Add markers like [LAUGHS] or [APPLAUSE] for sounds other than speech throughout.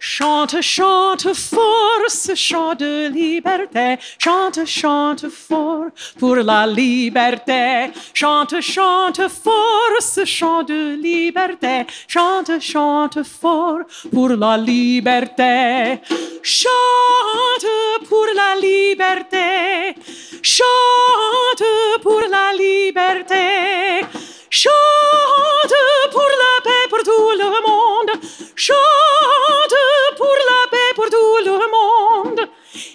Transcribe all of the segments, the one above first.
Chante, chante fort ce chant de liberté. Chante, chante fort pour la liberté. Chante, chante fort ce chant de liberté. Chante, chante fort pour la liberté. Chante pour la liberté. Chante pour la liberté. Chante pour la paix pour tout le monde. Chante pour la paix pour tout le monde.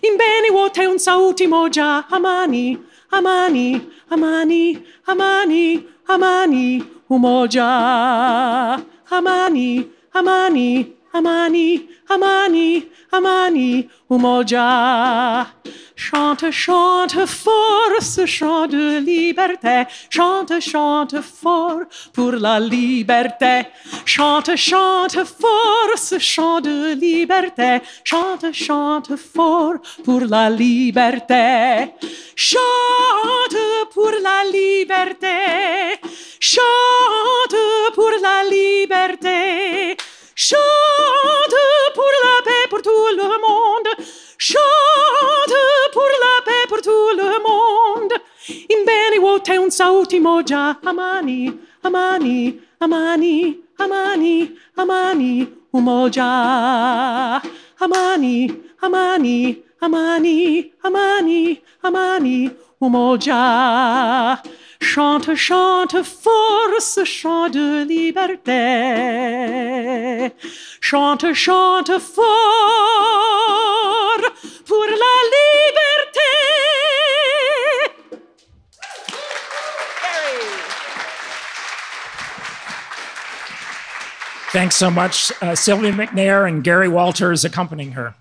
Imbeni wote un sauti moja amani, amani, amani, amani, amani, umoja. Amani, amani, amani, amani, amani, umoja. Chante, chante fort ce chant de liberté. Chante, chante fort pour la liberté. Chante, chante fort ce chant de liberté. Chante, chante fort pour la liberté. Chante pour la liberté. Chante pour la liberté. Chante pour la paix pour tout le monde. Chante pour la paix pour tout le monde. Imbeni wote un sauti moja amani, amani, amani, amani, amani, umoja. Amani, amani, amani, amani, amani, umoja. Chante, chante fort ce chant de liberté. Chante, chante fort pour la liberté. Thanks so much, uh, Sylvia McNair and Gary Walters accompanying her.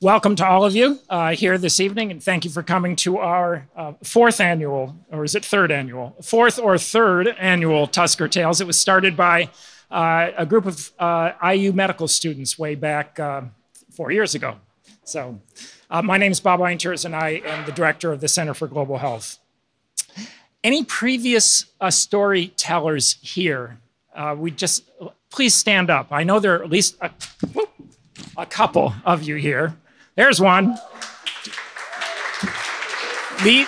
Welcome to all of you uh, here this evening, and thank you for coming to our uh, fourth annual, or is it third annual? Fourth or third annual Tusker Tales. It was started by uh, a group of uh, IU medical students way back uh, four years ago. So, uh, my name is Bob Einterz, and I am the director of the Center for Global Health. Any previous storytellers here? we just please stand up. I know there are at least a, whoop, a couple of you here. There's one. The,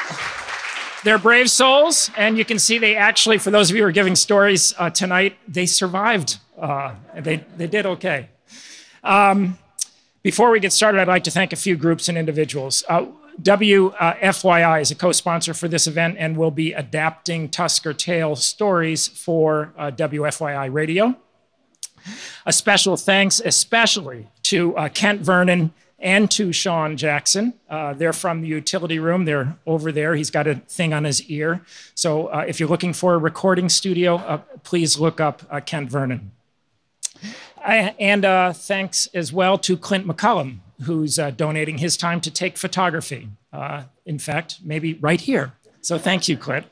they're brave souls, and you can see they actually, for those of you who are giving stories uh, tonight, they survived. Uh, they, they did okay. Um, before we get started, I'd like to thank a few groups and individuals. Uh, WFYI is a co sponsor for this event and will be adapting Tusker Tale stories for uh, WFYI Radio. A special thanks, especially to uh, Kent Vernon and to Sean Jackson. Uh, they're from the utility room. They're over there. He's got a thing on his ear. So uh, if you're looking for a recording studio, uh, please look up uh, Kent Vernon. I, and uh, thanks as well to Clint McCullum, who's uh, donating his time to take photography. in fact, maybe right here. So thank you, Clint.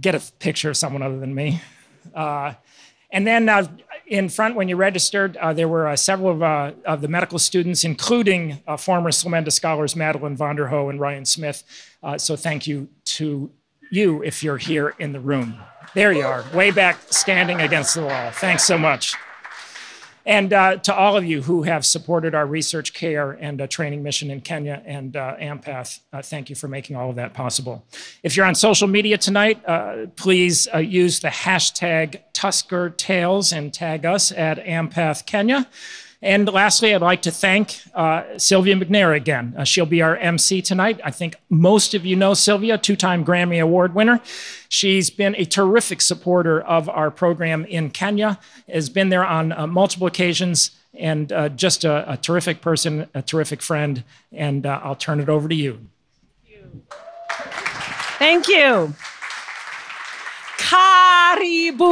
Get a picture of someone other than me. and then in front, when you registered, uh, there were uh, several of, uh, of, the medical students, including former Slemenda scholars Madeline Vonderho and Ryan Smith. So thank you to you if you're here in the room. There you are, way back standing against the wall. Thanks so much. And uh, to all of you who have supported our research care and uh, training mission in Kenya and uh, AMPATH, uh, thank you for making all of that possible. If you're on social media tonight, uh, please uh, use the hashtag Tusker Tales and tag us at AMPATH Kenya. And lastly, I'd like to thank uh, Sylvia McNair again. Uh, she'll be our MC tonight. I think most of you know Sylvia, two time Grammy Award winner. She's been a terrific supporter of our program in Kenya, has been there on uh, multiple occasions, and uh, just a, a, terrific person, a terrific friend. And uh, I'll turn it over to you. Thank you. Thank you. Karibu!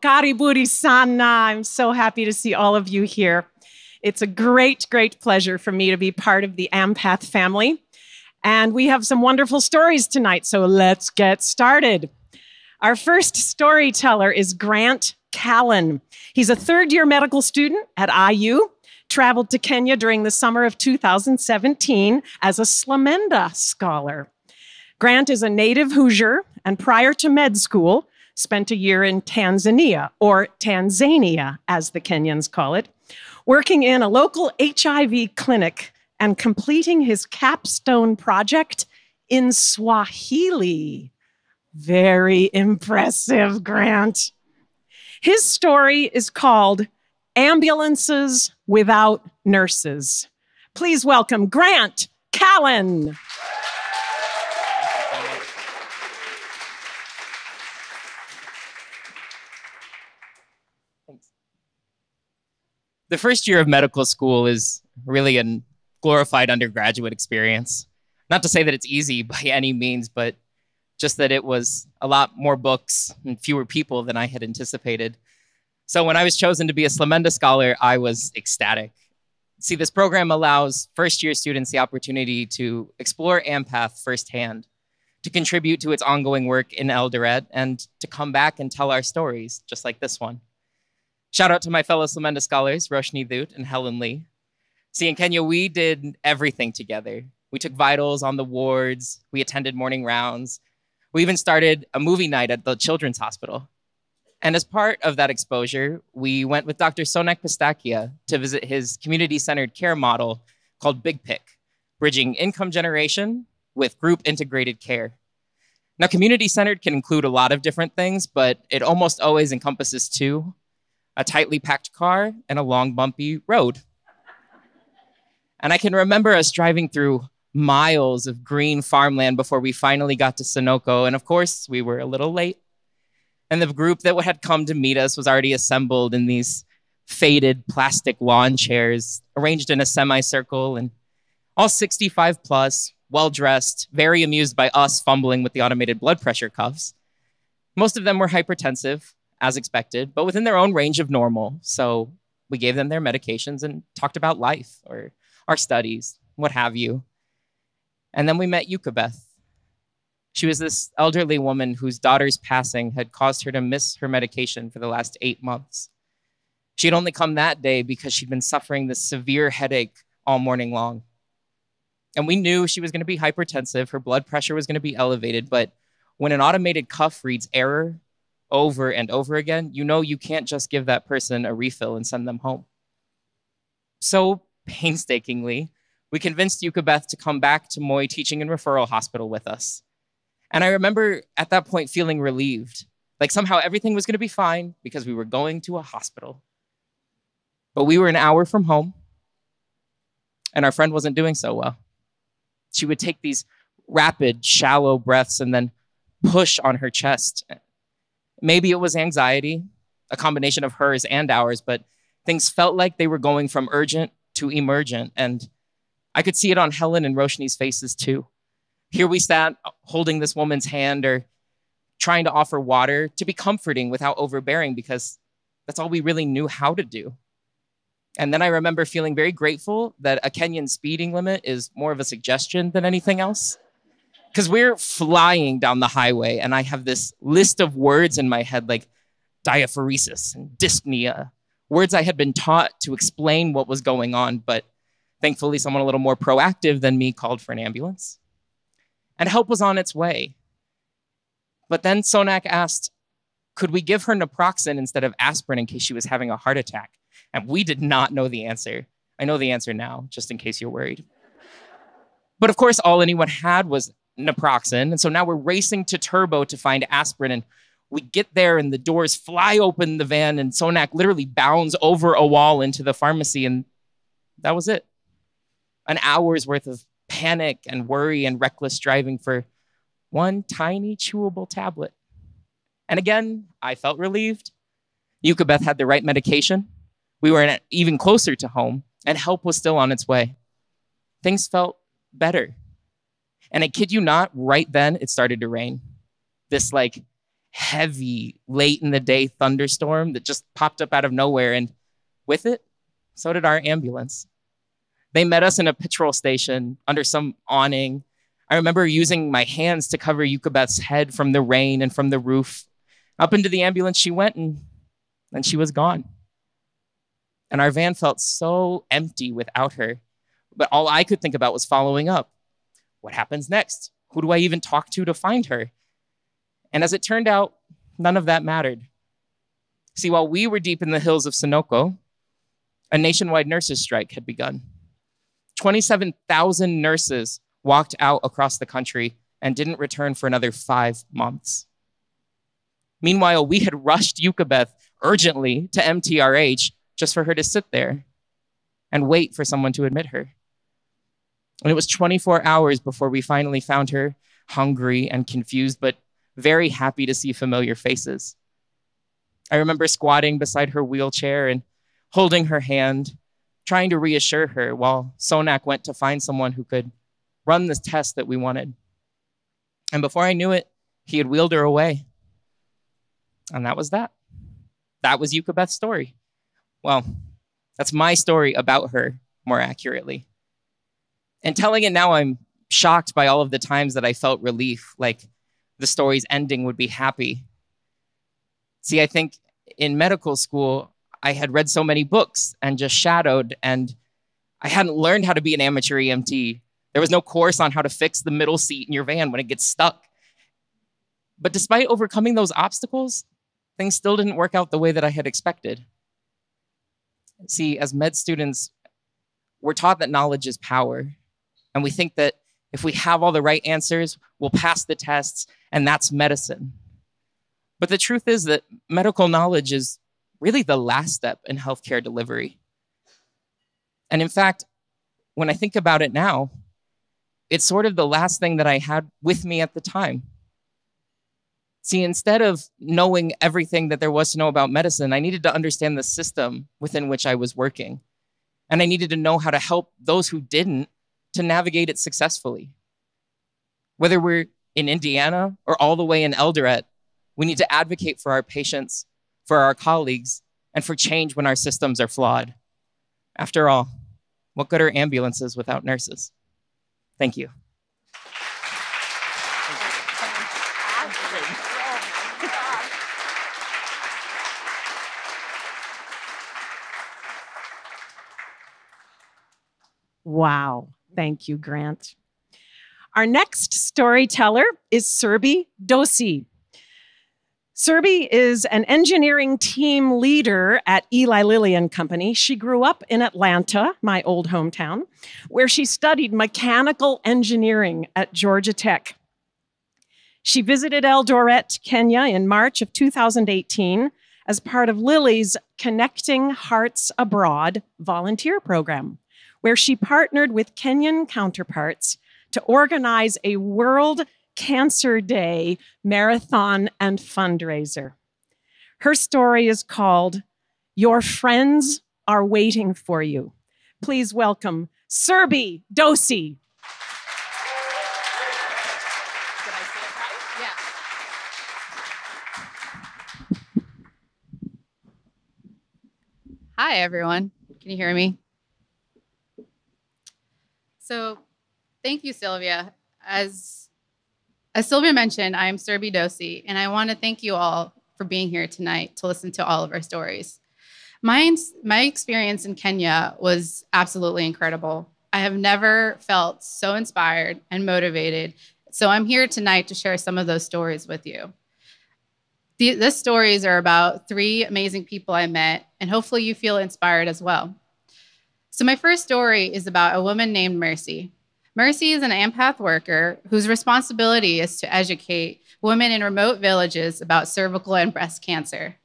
Kariburi sana. I'm so happy to see all of you here. It's a great, great pleasure for me to be part of the AMPATH family. And we have some wonderful stories tonight, so let's get started. Our first storyteller is Grant Callen. He's a third year medical student at IU, traveled to Kenya during the summer of 2017 as a Slemenda scholar. Grant is a native Hoosier, and prior to med school, spent a year in Tanzania, or Tanzania, as the Kenyans call it, working in a local HIV clinic and completing his capstone project in Swahili. Very impressive, Grant. His story is called Ambulances Without Nurses. Please welcome Grant Callen. The first year of medical school is really a glorified undergraduate experience. Not to say that it's easy [LAUGHS] by any means, but just that it was a lot more books and fewer people than I had anticipated. So when I was chosen to be a Slemenda Scholar, I was ecstatic. See, this program allows first year students the opportunity to explore AMPATH firsthand, to contribute to its ongoing work in Eldoret, and to come back and tell our stories, just like this one. Shout out to my fellow Slemenda scholars, Roshni Dhut and Helen Lee. See, in Kenya, we did everything together. We took vitals on the wards, we attended morning rounds, we even started a movie night at the Children's Hospital. And as part of that exposure, we went with Dr. Sonak Pastakia to visit his community centered care model called BIGPIC, bridging income generation with group integrated care. Now, community centered can include a lot of different things, but it almost always encompasses two a tightly packed car and a long, bumpy road. And I can remember us driving through miles of green farmland before we finally got to Sonoko. And of course, we were a little late. And the group that had come to meet us was already assembled in these faded plastic lawn chairs, arranged in a semicircle, and all 65 plus, well dressed, very amused by us fumbling with the automated blood pressure cuffs. Most of them were hypertensive, as expected, but within their own range of normal. So we gave them their medications and talked about life or our studies, what have you. And then we met Yukabeth. She was this elderly woman whose daughter's passing had caused her to miss her medication for the last eight months. She had only come that day because she'd been suffering this severe headache all morning long. And we knew she was going to be hypertensive, her blood pressure was going to be elevated, but when an automated cuff reads error over and over again, you know you can't just give that person a refill and send them home. So painstakingly, we convinced Yukabeth to come back to Moi Teaching and Referral Hospital with us. And I remember at that point feeling relieved, like somehow everything was going to be fine because we were going to a hospital. But we were an hour from home, and our friend wasn't doing so well. She would take these rapid, shallow breaths and then push on her chest. Maybe it was anxiety, a combination of hers and ours, but things felt like they were going from urgent to emergent. And I could see it on Helen and Roshni's faces too. Here we sat holding this woman's hand or trying to offer water to be comforting without overbearing because that's all we really knew how to do. And then I remember feeling very grateful that a Kenyan speeding limit is more of a suggestion than anything else. Because we're flying down the highway, and I have this list of words in my head like diaphoresis and dyspnea, words I had been taught to explain what was going on, but Thankfully, someone a little more proactive than me called for an ambulance. And help was on its way. But then Sonak asked, could we give her naproxen instead of aspirin in case she was having a heart attack? And we did not know the answer. I know the answer now, just in case you're worried. But of course, all anyone had was naproxen. And so now we're racing to Turbo to find aspirin. And we get there, and the doors fly open the van, and Sonak literally bounds over a wall into the pharmacy. And that was it an hour's worth of panic and worry and reckless driving for one tiny chewable tablet. And again, I felt relieved. Yukabeth had the right medication. We were even closer to home, and help was still on its way. Things felt better. And I kid you not, right then it started to rain. This like heavy, late in the day thunderstorm that just popped up out of nowhere. And with it, so did our ambulance. They met us in a patrol station under some awning. I remember using my hands to cover Yukabeth's head from the rain and from the roof. Up into the ambulance she went, and then she was gone. And our van felt so empty without her. But all I could think about was following up. What happens next? Who do I even talk to to find her? And as it turned out, none of that mattered. See, while we were deep in the hills of Sunoco, a nationwide nurses' strike had begun. 27,000 nurses walked out across the country and didn't return for another five months. Meanwhile, we had rushed Yucabeth urgently to MTRH just for her to sit there and wait for someone to admit her. And it was 24 hours before we finally found her hungry and confused, but very happy to see familiar faces. I remember squatting beside her wheelchair and holding her hand, trying to reassure her while Sonak went to find someone who could run this test that we wanted. And before I knew it, he had wheeled her away. And that was that. That was Yucabeth's story. Well, that's my story about her, more accurately. And telling it now, I'm shocked by all of the times that I felt relief, like the story's ending would be happy. See, I think in medical school, I had read so many books and just shadowed, and I hadn't learned how to be an amateur EMT. There was no course on how to fix the middle seat in your van when it gets stuck. But despite overcoming those obstacles, things still didn't work out the way that I had expected. See, as med students, we're taught that knowledge is power. And we think that if we have all the right answers, we'll pass the tests, and that's medicine. But the truth is that medical knowledge is really the last step in healthcare delivery. And in fact, when I think about it now, it's sort of the last thing that I had with me at the time. See, instead of knowing everything that there was to know about medicine, I needed to understand the system within which I was working. And I needed to know how to help those who didn't to navigate it successfully. Whether we're in Indiana or all the way in Eldoret, we need to advocate for our patients, for our colleagues, and for change when our systems are flawed. After all, what good are ambulances without nurses? Thank you. Wow. Thank you, Grant. Our next storyteller is Surabhi Dosi. Surabhi is an engineering team leader at Eli Lilly and Company. She grew up in Atlanta, my old hometown, where she studied mechanical engineering at Georgia Tech. She visited Eldoret, Kenya in March of 2018 as part of Lilly's Connecting Hearts Abroad volunteer program where she partnered with Kenyan counterparts to organize a World Cancer Day marathon and fundraiser. Her story is called Your Friends Are Waiting for You. Please welcome Surabhi Dosi. Hi, everyone. Can you hear me? So, thank you, Sylvia. As as Sylvia mentioned, I am Surabhi Dosi, and I want to thank you all for being here tonight to listen to all of our stories. My, my experience in Kenya was absolutely incredible. I have never felt so inspired and motivated. So I'm here tonight to share some of those stories with you. The, the stories are about three amazing people I met, and hopefully you feel inspired as well. So, my first story is about a woman named Mercy. Mercy is an AMPATH worker whose responsibility is to educate women in remote villages about cervical and breast cancer.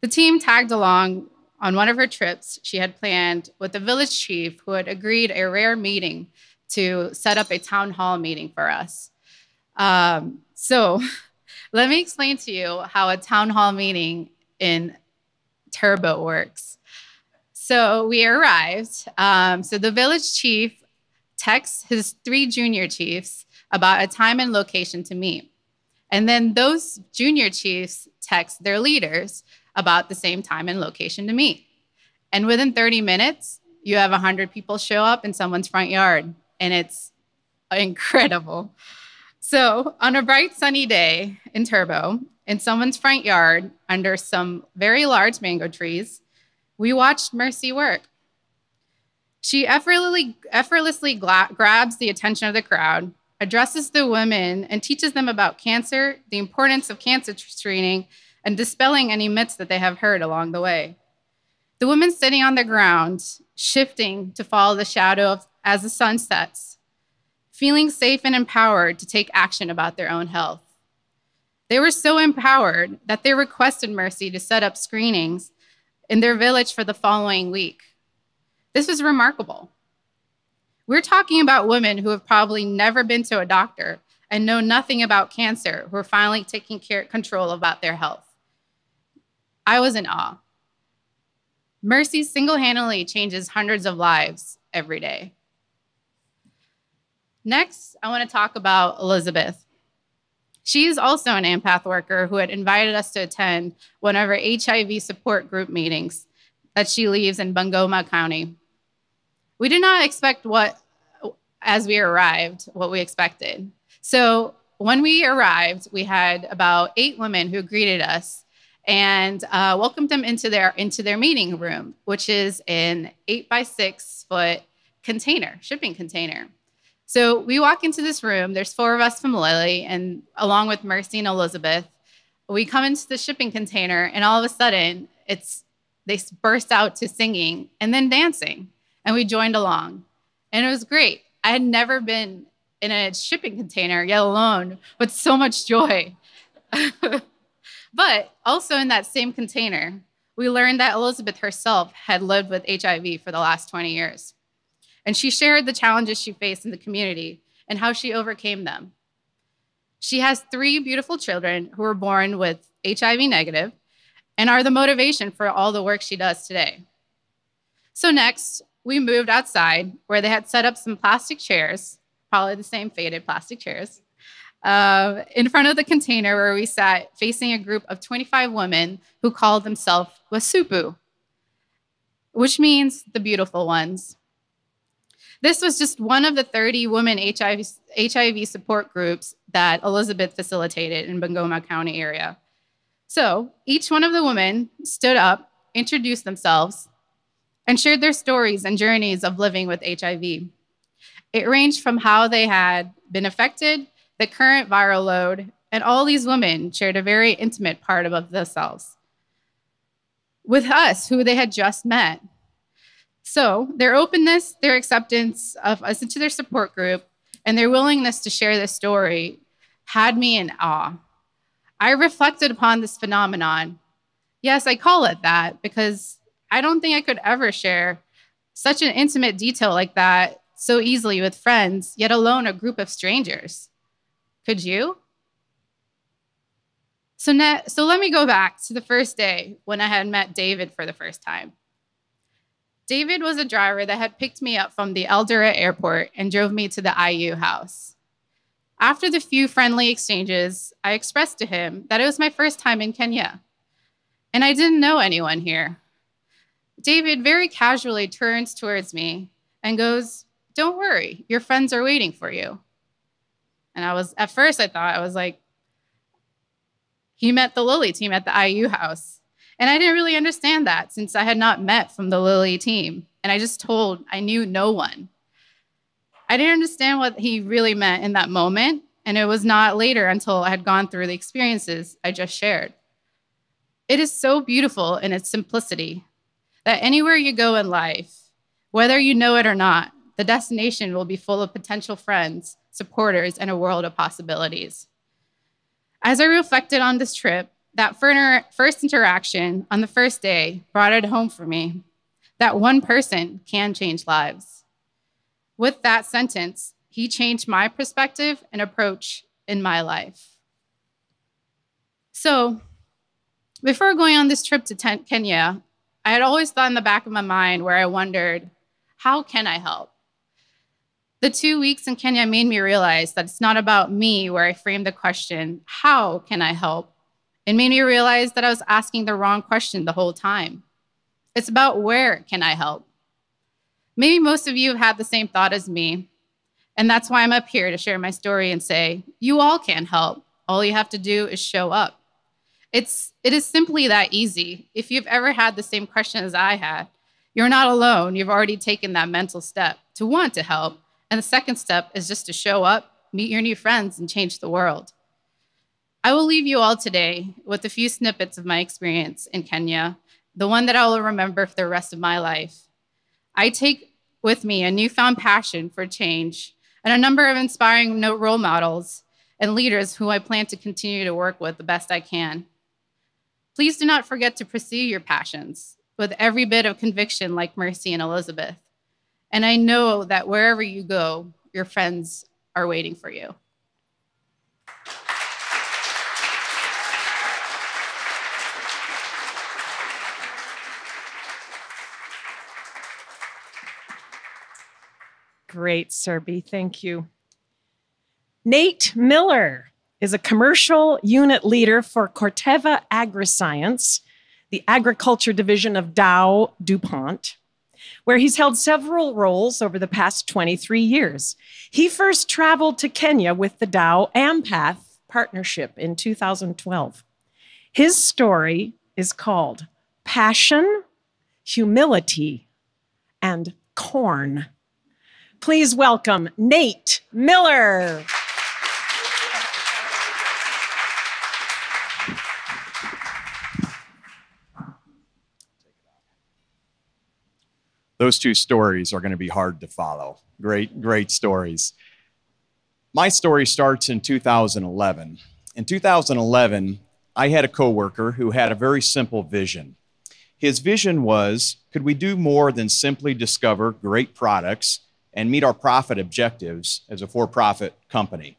The team tagged along on one of her trips she had planned with the village chief who had agreed a rare meeting to set up a town hall meeting for us. Um, so, [LAUGHS] let me explain to you how a town hall meeting in Turbo works. So we arrived. Um, so the village chief texts his three junior chiefs about a time and location to meet. And then those junior chiefs text their leaders about the same time and location to meet. And within 30 minutes, you have 100 people show up in someone's front yard, and it's incredible. So, on a bright sunny day in Turbo, in someone's front yard, under some very large mango trees, we watched Mercy work. She effortlessly, effortlessly grabs the attention of the crowd, addresses the women, and teaches them about cancer, the importance of cancer screening, and dispelling any myths that they have heard along the way. The women sitting on the ground, shifting to follow the shadow of, as the sun sets, feeling safe and empowered to take action about their own health. They were so empowered that they requested Mercy to set up screenings in their village for the following week. This was remarkable. We're talking about women who have probably never been to a doctor and know nothing about cancer who are finally taking care, control about their health. I was in awe. Mercy single handedly changes hundreds of lives every day. Next, I want to talk about Elizabeth. She's also an AMPATH worker who had invited us to attend one of our HIV support group meetings that she leaves in Bungoma County. We did not expect what, as we arrived, what we expected. So when we arrived, we had about eight women who greeted us and uh, welcomed them into their into their meeting room, which is an eight by six foot container, shipping container. So we walk into this room. There's four of us from Lilly, and along with Mercy and Elizabeth, we come into the shipping container, and all of a sudden, it's they burst out to singing and then dancing, and we joined along, and it was great. I had never been in a shipping container, yet alone, with so much joy. [LAUGHS] but also in that same container, we learned that Elizabeth herself had lived with HIV for the last 20 years. And she shared the challenges she faced in the community and how she overcame them. She has three beautiful children who were born with HIV negative and are the motivation for all the work she does today. So, next, we moved outside where they had set up some plastic chairs, probably the same faded plastic chairs, uh, in front of the container where we sat facing a group of 25 women who called themselves Wasupu, which means the beautiful ones. This was just one of the 30 women HIV, HIV support groups that Elizabeth facilitated in Bungoma County area. So each one of the women stood up, introduced themselves, and shared their stories and journeys of living with HIV. It ranged from how they had been affected, the current viral load, and all these women shared a very intimate part of themselves with us, who they had just met. So, their openness, their acceptance of us into their support group, and their willingness to share this story had me in awe. I reflected upon this phenomenon. Yes, I call it that because I don't think I could ever share such an intimate detail like that so easily with friends, yet alone a group of strangers. Could you? So, so let me go back to the first day when I had met David for the first time. David was a driver that had picked me up from the Eldoret airport and drove me to the IU house. After the few friendly exchanges, I expressed to him that it was my first time in Kenya, and I didn't know anyone here. David very casually turns towards me and goes, Don't worry, your friends are waiting for you. And I was, at first, I thought, I was like, he met the Lilly team at the IU house. And I didn't really understand that since I had not met from the Lilly team. And I just told, I knew no one. I didn't understand what he really meant in that moment. And it was not later until I had gone through the experiences I just shared. It is so beautiful in its simplicity that anywhere you go in life, whether you know it or not, the destination will be full of potential friends, supporters, and a world of possibilities. As I reflected on this trip, that first interaction on the first day brought it home for me that one person can change lives. With that sentence, he changed my perspective and approach in my life. So, before going on this trip to Kenya, I had always thought in the back of my mind where I wondered, how can I help? The two weeks in Kenya made me realize that it's not about me, where I framed the question, how can I help? It made me realize that I was asking the wrong question the whole time. It's about where can I help? Maybe most of you have had the same thought as me. And that's why I'm up here to share my story and say, you all can help. All you have to do is show up. It's, it is simply that easy. If you've ever had the same question as I had, you're not alone. You've already taken that mental step to want to help. And the second step is just to show up, meet your new friends, and change the world. I will leave you all today with a few snippets of my experience in Kenya, the one that I will remember for the rest of my life. I take with me a newfound passion for change and a number of inspiring role models and leaders who I plan to continue to work with the best I can. Please do not forget to pursue your passions with every bit of conviction, like Mercy and Elizabeth. And I know that wherever you go, your friends are waiting for you. Great, Surabhi. Thank you. Nate Miller is a commercial unit leader for Corteva AgriScience, the agriculture division of Dow DuPont, where he's held several roles over the past 23 years. He first traveled to Kenya with the Dow Ampath partnership in 2012. His story is called Passion, Humility, and Corn. Please welcome Nate Miller. Those two stories are going to be hard to follow. Great, great stories. My story starts in 2011. In 2011, I had a coworker who had a very simple vision. His vision was could we do more than simply discover great products and meet our profit objectives as a for profit company.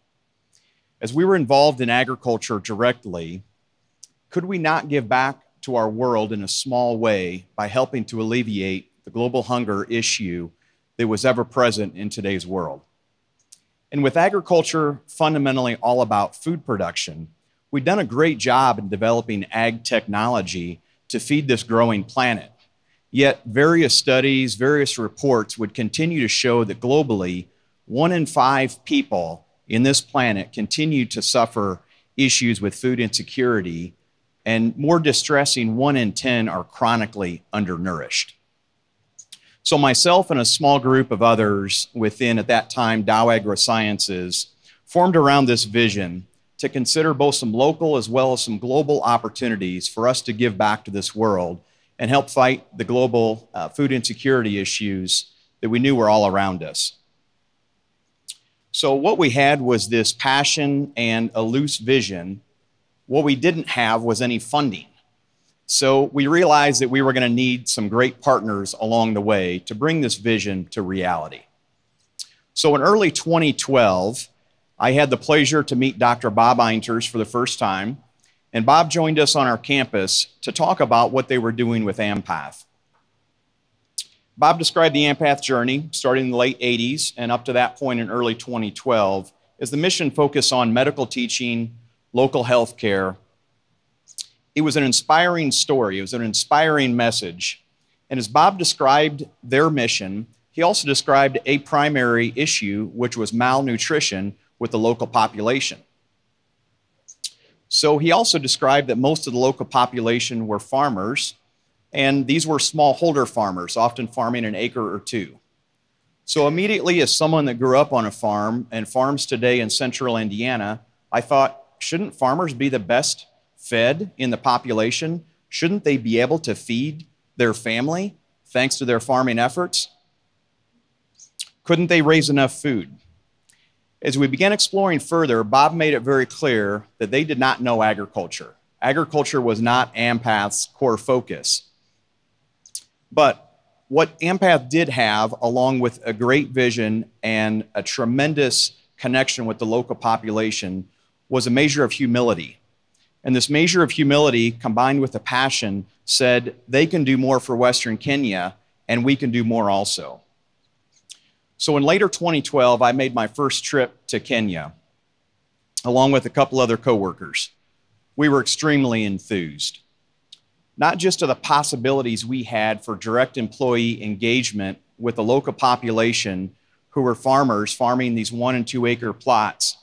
As we were involved in agriculture directly, could we not give back to our world in a small way by helping to alleviate the global hunger issue that was ever present in today's world? And with agriculture fundamentally all about food production, we've done a great job in developing ag technology to feed this growing planet. Yet, various studies, various reports would continue to show that globally, one in five people in this planet continue to suffer issues with food insecurity, and more distressing, one in 10 are chronically undernourished. So, myself and a small group of others within, at that time, Dow AgroSciences formed around this vision to consider both some local as well as some global opportunities for us to give back to this world and help fight the global uh, food insecurity issues that we knew were all around us. So, what we had was this passion and a loose vision. What we didn't have was any funding. So, we realized that we were going to need some great partners along the way to bring this vision to reality. So, in early 2012, I had the pleasure to meet Dr. Bob Einterz for the first time. And Bob joined us on our campus to talk about what they were doing with AMPATH. Bob described the AMPATH journey starting in the late 80s and up to that point in early 2012 as the mission focused on medical teaching, local health care. It was an inspiring story, it was an inspiring message. And as Bob described their mission, he also described a primary issue, which was malnutrition with the local population. So he also described that most of the local population were farmers, and these were smallholder farmers, often farming an acre or two. So immediately, as someone that grew up on a farm and farms today in central Indiana, I thought, shouldn't farmers be the best fed in the population? Shouldn't they be able to feed their family thanks to their farming efforts? Couldn't they raise enough food? As we began exploring further, Bob made it very clear that they did not know agriculture. Agriculture was not AMPATH's core focus. But what AMPATH did have, along with a great vision and a tremendous connection with the local population, was a measure of humility. And this measure of humility, combined with a passion, said they can do more for Western Kenya, and we can do more also. So in later 2012, I made my first trip to Kenya, along with a couple other coworkers. We were extremely enthused, not just to the possibilities we had for direct employee engagement with the local population who were farmers farming these one and two acre plots,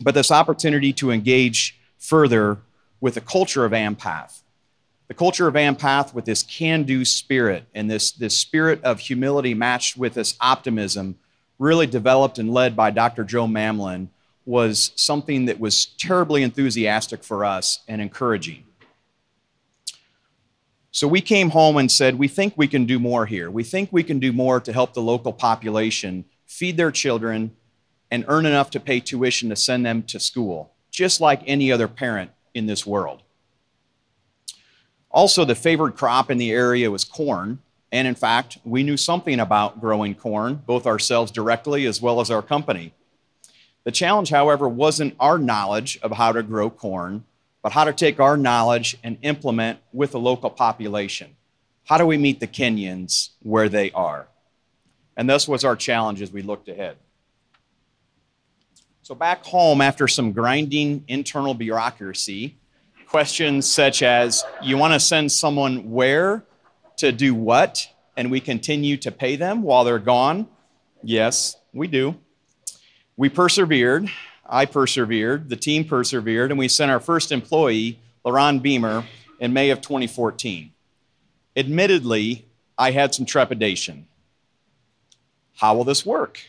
but this opportunity to engage further with the culture of AMPATH the culture of AMPATH with this can do spirit and this, this spirit of humility matched with this optimism, really developed and led by Dr. Joe Mamlin, was something that was terribly enthusiastic for us and encouraging. So we came home and said, We think we can do more here. We think we can do more to help the local population feed their children and earn enough to pay tuition to send them to school, just like any other parent in this world. Also, the favored crop in the area was corn. And in fact, we knew something about growing corn, both ourselves directly as well as our company. The challenge, however, wasn't our knowledge of how to grow corn, but how to take our knowledge and implement with the local population. How do we meet the Kenyans where they are? And this was our challenge as we looked ahead. So, back home, after some grinding internal bureaucracy, questions such as you want to send someone where to do what, and we continue to pay them while they're gone? Yes, we do. We persevered. I persevered. The team persevered, and we sent our first employee, LaRon Beamer, in May of 2014. Admittedly, I had some trepidation. How will this work?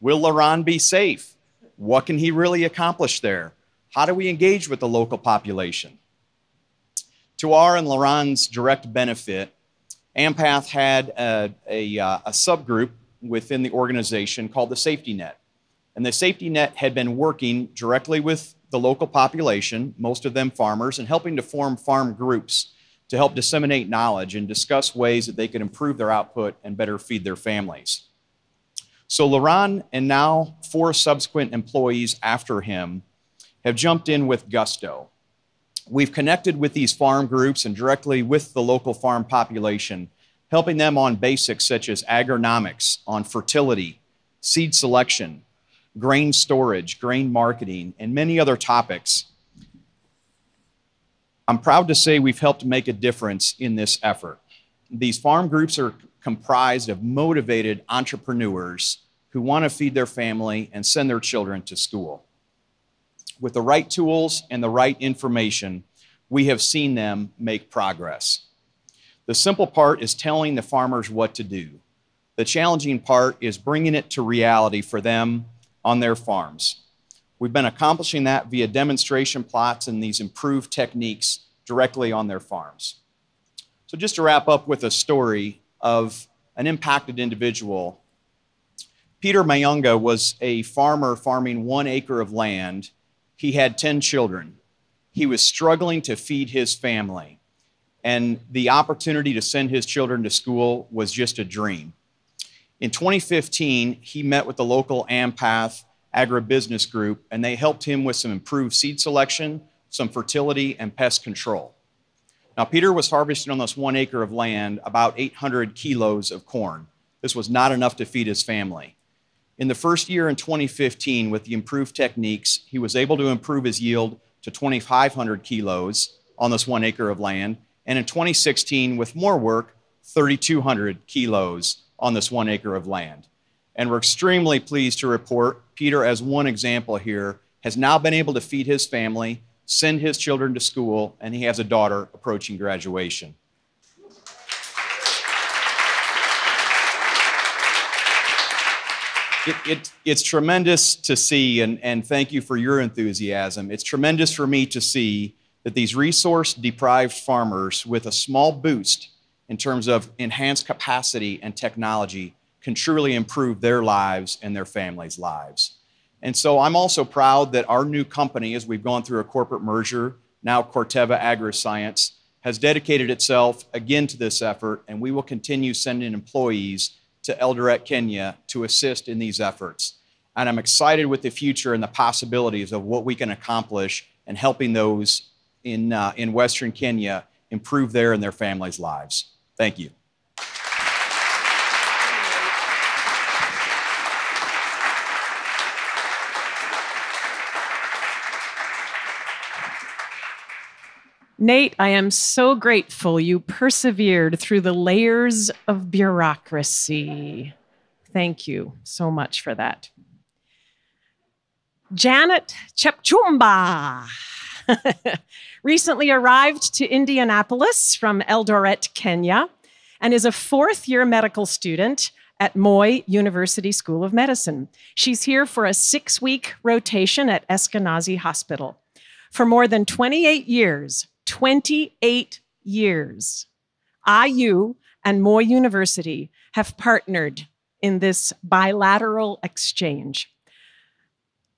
Will LaRon be safe? What can he really accomplish there? How do we engage with the local population? To our and LaRon's direct benefit, AMPATH had a, a, uh, a subgroup within the organization called the Safety Net. And the safety net had been working directly with the local population, most of them farmers, and helping to form farm groups to help disseminate knowledge and discuss ways that they could improve their output and better feed their families. So LaRon and now four subsequent employees after him have jumped in with gusto. We've connected with these farm groups and directly with the local farm population, helping them on basics such as agronomics, on fertility, seed selection, grain storage, grain marketing, and many other topics. I'm proud to say we've helped make a difference in this effort. These farm groups are comprised of motivated entrepreneurs who want to feed their family and send their children to school. With the right tools and the right information, we have seen them make progress. The simple part is telling the farmers what to do. The challenging part is bringing it to reality for them on their farms. We've been accomplishing that via demonstration plots and these improved techniques directly on their farms. So, just to wrap up with a story of an impacted individual, Peter Mayunga was a farmer farming one acre of land. He had 10 children. He was struggling to feed his family, and the opportunity to send his children to school was just a dream. In 2015, he met with the local AMPATH agribusiness group, and they helped him with some improved seed selection, some fertility, and pest control. Now, Peter was harvesting on this one acre of land about 800 kilos of corn. This was not enough to feed his family. In the first year in 2015, with the improved techniques, he was able to improve his yield to 2,500 kilos on this one acre of land. And in 2016, with more work, 3,200 kilos on this one acre of land. And we're extremely pleased to report Peter, as one example here, has now been able to feed his family, send his children to school, and he has a daughter approaching graduation. It, it, it's tremendous to see, and, and thank you for your enthusiasm. It's tremendous for me to see that these resource deprived farmers, with a small boost in terms of enhanced capacity and technology can truly improve their lives and their families' lives. And so I'm also proud that our new company, as we've gone through a corporate merger, now Corteva AgriScience, has dedicated itself again to this effort, and we will continue sending employees to Eldoret, Kenya to assist in these efforts. And I'm excited with the future and the possibilities of what we can accomplish in helping those in, uh, in Western Kenya improve their and their families' lives. Thank you. Nate, I am so grateful you persevered through the layers of bureaucracy. Thank you so much for that. Janet Chepchumba. [LAUGHS] recently arrived to Indianapolis from Eldoret, Kenya, and is a fourth year medical student at Moi University School of Medicine. She's here for a six week rotation at Eskenazi Hospital. For more than 28 years, 28 years, IU and Moi University have partnered in this bilateral exchange.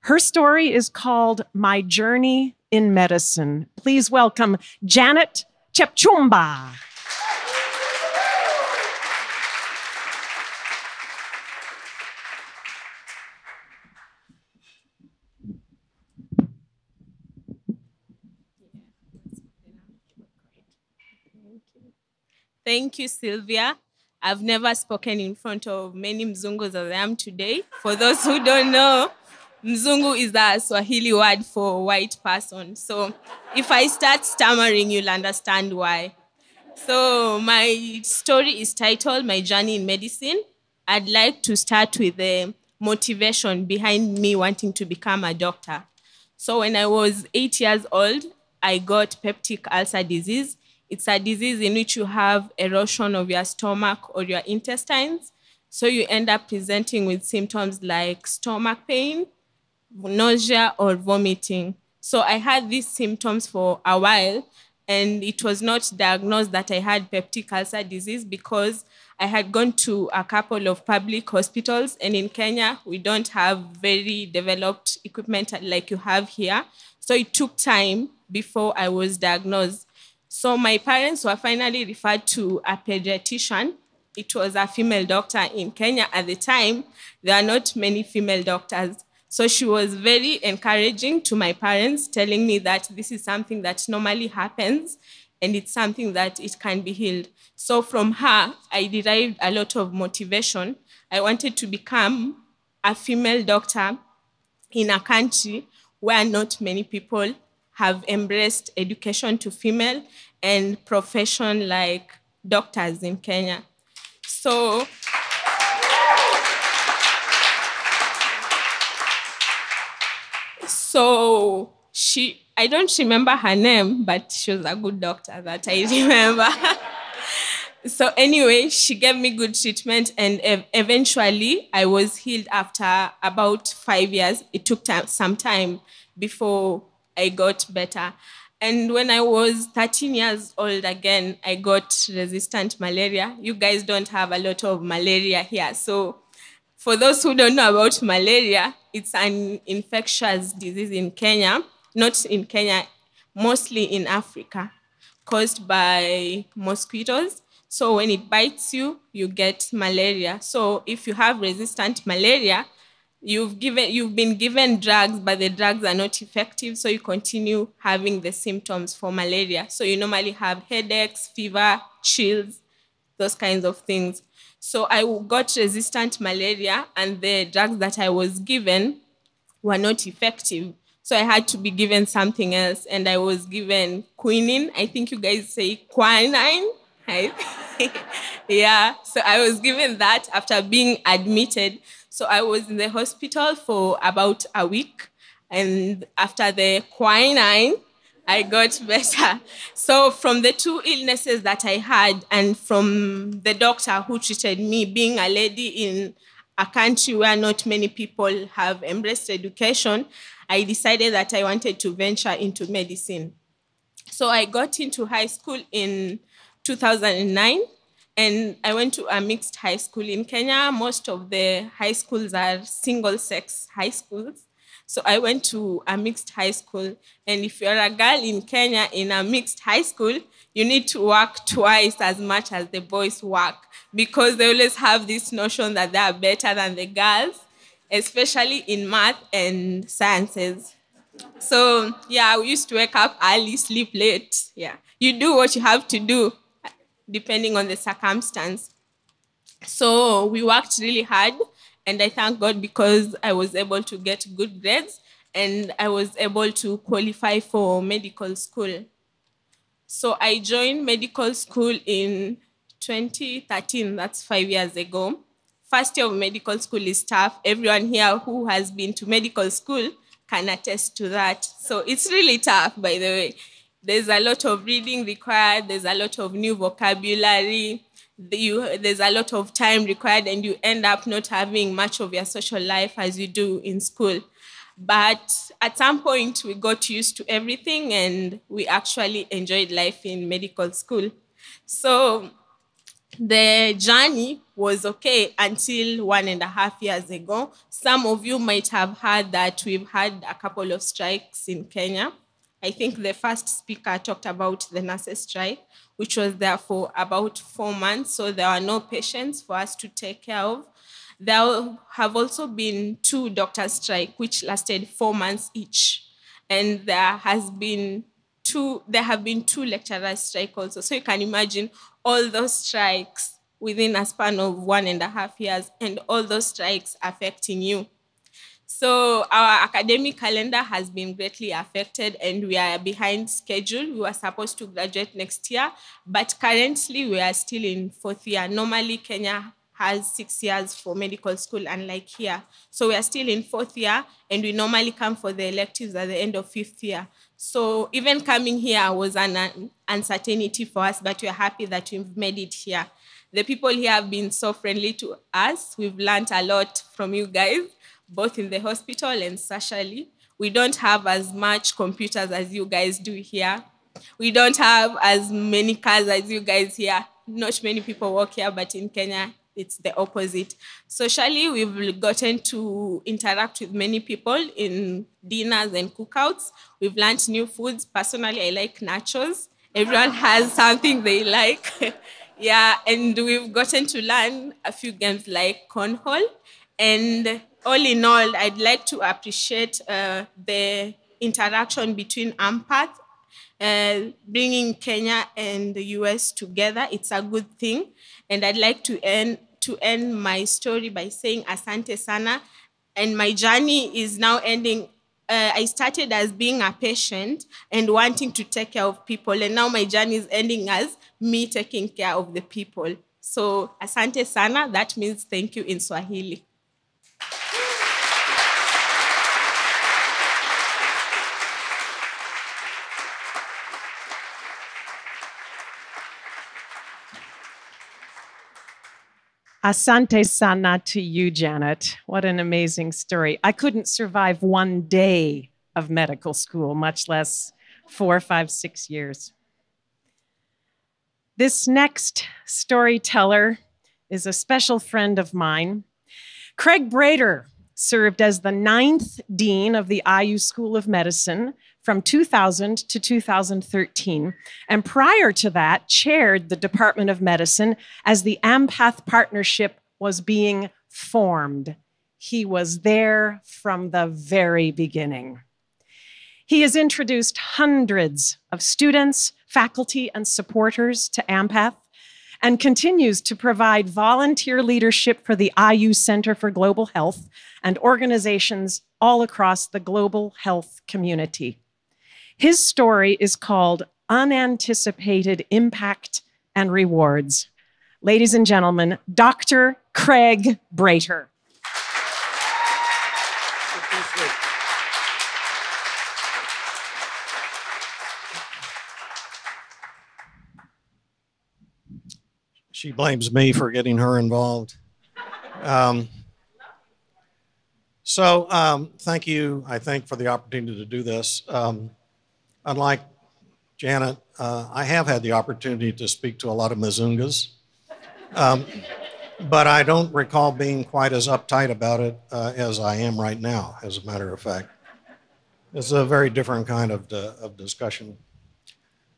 Her story is called My Journey in Medicine. Please welcome Janet Chepchumba. Thank you, Sylvia. I've never spoken in front of many Mzungus as I am today. For those who don't know, Mzungu is a Swahili word for white person. So if I start stammering, you'll understand why. So my story is titled My Journey in Medicine. I'd like to start with the motivation behind me wanting to become a doctor. So when I was eight years old, I got peptic ulcer disease. It's a disease in which you have erosion of your stomach or your intestines. So you end up presenting with symptoms like stomach pain, nausea, or vomiting. So I had these symptoms for a while, and it was not diagnosed that I had peptic ulcer disease because I had gone to a couple of public hospitals, and in Kenya, we don't have very developed equipment like you have here. So it took time before I was diagnosed. So my parents were finally referred to a pediatrician. It was a female doctor in Kenya at the time. There are not many female doctors. So she was very encouraging to my parents, telling me that this is something that normally happens and it's something that it can be healed. So from her, I derived a lot of motivation. I wanted to become a female doctor in a country where not many people have embraced education to female and profession like doctors in Kenya. So so she I don't remember her name, but she was a good doctor that I remember. [LAUGHS] so anyway, she gave me good treatment, and ev- eventually I was healed after about five years. It took time, some time before I got better. And when I was 13 years old again, I got resistant malaria. You guys don't have a lot of malaria here. So, for those who don't know about malaria, it's an infectious disease in Kenya, not in Kenya, mostly in Africa, caused by mosquitoes. So, when it bites you, you get malaria. So, if you have resistant malaria, you've given you've been given drugs but the drugs are not effective so you continue having the symptoms for malaria. So you normally have headaches fever chills those kinds of things. So i got resistant malaria and the drugs that i was given were not effective. So i had to be given something else and i was given quinine. I think you guys say quinine [LAUGHS] yeah. So i was given that after being admitted so I was in the hospital for about a week. And after the quinine, I got better. So from the two illnesses that I had, and from the doctor who treated me, being a lady in a country where not many people have embraced education, I decided that I wanted to venture into medicine. So I got into high school in 2009 and I went to a mixed high school in Kenya. Most of the high schools are single sex high schools. So I went to a mixed high school. And if you're a girl in Kenya in a mixed high school, you need to work twice as much as the boys work because they always have this notion that they are better than the girls, especially in math and sciences. So, yeah, we used to wake up early, sleep late. Yeah. You do what you have to do depending on the circumstance. So we worked really hard, and I thank God because I was able to get good grades and I was able to qualify for medical school. So I joined medical school in 2013, that's five years ago. First year of medical school is tough. Everyone here who has been to medical school can attest to that. So it's really tough, by the way. There's a lot of reading required, there's a lot of new vocabulary, you, there's a lot of time required and you end up not having much of your social life as you do in school. But at some point, we got used to everything and we actually enjoyed life in medical school. So the journey was okay until one and a half years ago. Some of you might have heard that we've had a couple of strikes in Kenya. I think the first speaker talked about the nurses' strike, which was there for about four months. So there were no patients for us to take care of. There have also been two doctors' strike, which lasted four months each. And there has been two, there have been two lecturers' strike also. So you can imagine all those strikes within a span of one and a half years, and all those strikes affecting you. So our academic calendar has been greatly affected and we are behind schedule. We were supposed to graduate next year, but currently we are still in fourth year. Normally Kenya has six years for medical school, unlike here. So we are still in fourth year and we normally come for the electives at the end of fifth year. So even coming here was an uncertainty for us, but we're happy that we've made it here. The people here have been so friendly to us. We've learned a lot from you guys, both in the hospital and socially. We don't have as much computers as you guys do here. We don't have as many cars as you guys here. Not many people work here, but in Kenya, it's the opposite. Socially, we've gotten to interact with many people in dinners and cookouts. We've learned new foods. Personally, I like nachos. Everyone has something they like. [LAUGHS] yeah, and we've gotten to learn a few games like cornhole. And all in all, I'd like to appreciate uh, the interaction between AMPATH uh, bringing Kenya and the US together. It's a good thing. And I'd like to end, to end my story by saying Asante Sana. And my journey is now ending. Uh, I started as being a patient and wanting to take care of people. And now my journey is ending as me taking care of the people. So, Asante Sana, that means thank you in Swahili. Asante sana to you, Janet. What an amazing story. I couldn't survive one day of medical school, much less four, five, six years. This next storyteller is a special friend of mine. Craig Brater served as the ninth dean of the IU School of Medicine from 2000 to 2013, and prior to that, chaired the Department of Medicine as the AMPATH partnership was being formed. He was there from the very beginning. He has introduced hundreds of students, faculty, and supporters to AMPATH and continues to provide volunteer leadership for the IU Center for Global Health and organizations all across the global health community. His story is called Unanticipated Impact and Rewards. Ladies and gentlemen, Dr. Craig Brater. She blames me for getting her involved. Um, so, um, thank you, I think, for the opportunity to do this. Um, unlike Janet, uh, I have had the opportunity to speak to a lot of Mzungas, um, but I don't recall being quite as uptight about it uh, as I am right now, as a matter of fact. It's a very different kind of, uh, of discussion.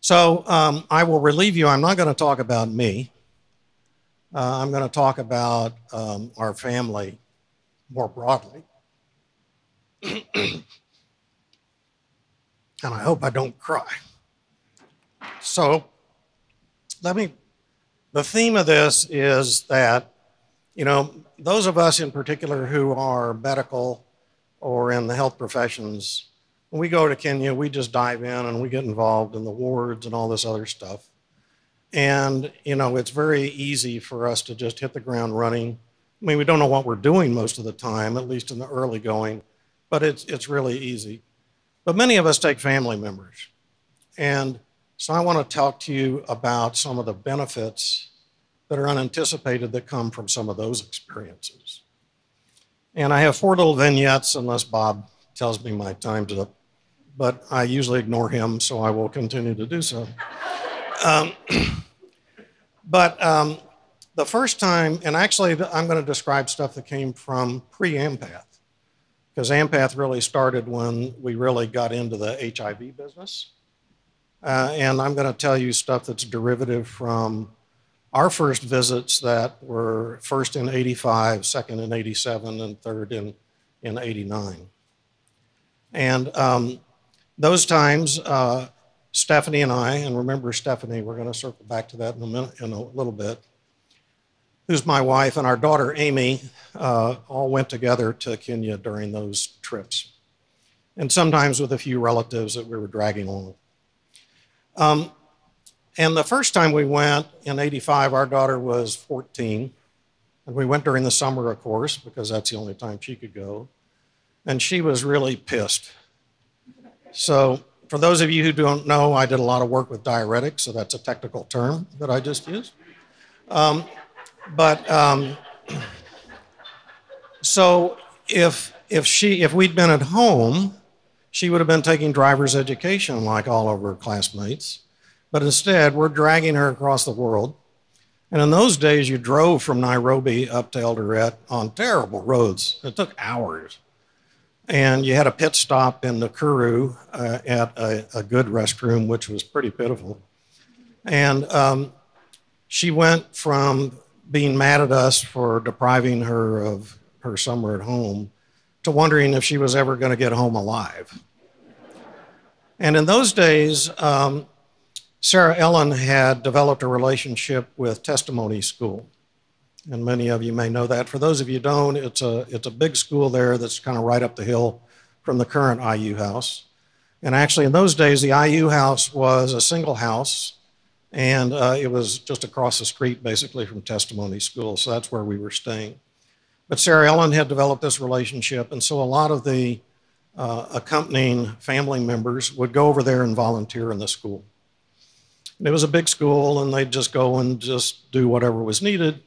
So um, I will relieve you. I'm not going to talk about me. Uh, I'm going to talk about um, our family more broadly. [CLEARS THROAT] and I hope I don't cry. So, let me, the theme of this is that, you know, those of us in particular who are medical or in the health professions, when we go to Kenya, we just dive in and we get involved in the wards and all this other stuff. And, you know, it's very easy for us to just hit the ground running. I mean, we don't know what we're doing most of the time, at least in the early going, but it's, it's really easy. But many of us take family members. And so I want to talk to you about some of the benefits that are unanticipated that come from some of those experiences. And I have four little vignettes, unless Bob tells me my time's up, but I usually ignore him, so I will continue to do so. Um, [CLEARS THROAT] but um, the first time, and actually, I'm going to describe stuff that came from pre AMPATH, because AMPATH really started when we really got into the HIV business. Uh, and I'm going to tell you stuff that's derivative from our first visits that were first in 85, second in 87, and third in, in 89. And um, those times, uh, Stephanie and I, and remember Stephanie, we're going to circle back to that in a minute, in a little bit, who's my wife, and our daughter Amy, uh, all went together to Kenya during those trips, and sometimes with a few relatives that we were dragging along. Um, and the first time we went in 85, our daughter was 14. And we went during the summer, of course, because that's the only time she could go. And she was really pissed. So, for those of you who don't know, I did a lot of work with diuretics, so that's a technical term that I just used. Um, but um, so if if she if we'd been at home, she would have been taking driver's education like all of her classmates. But instead, we're dragging her across the world. And in those days, you drove from Nairobi up to Eldoret on terrible roads. It took hours. And you had a pit stop in Nakuru uh, at a, a, good restroom, which was pretty pitiful. And um, she went from being mad at us for depriving her of her summer at home to wondering if she was ever going to get home alive. And in those days, um, Sarah Ellen had developed a relationship with Testimony School. And many of you may know that. For those of you don't, it's a, it's a big school there that's kind of right up the hill from the current IU house. And actually, in those days, the IU house was a single house, and uh, it was just across the street, basically, from Testimony School. So that's where we were staying. But Sarah Ellen had developed this relationship, and so a lot of the uh, accompanying family members would go over there and volunteer in the school. It was a big school, and they'd just go and just do whatever was needed.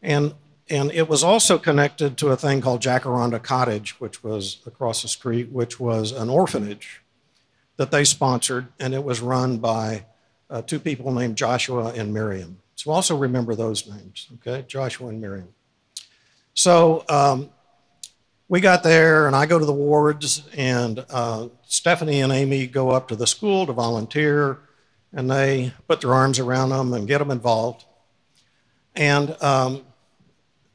And, and it was also connected to a thing called Jacaranda Cottage, which was across the street, which was an orphanage that they sponsored, and it was run by uh, two people named Joshua and Miriam. So also remember those names, okay? Joshua and Miriam. So um, we got there, and I go to the wards, and uh, Stephanie and Amy go up to the school to volunteer and they put their arms around them and get them involved. And um,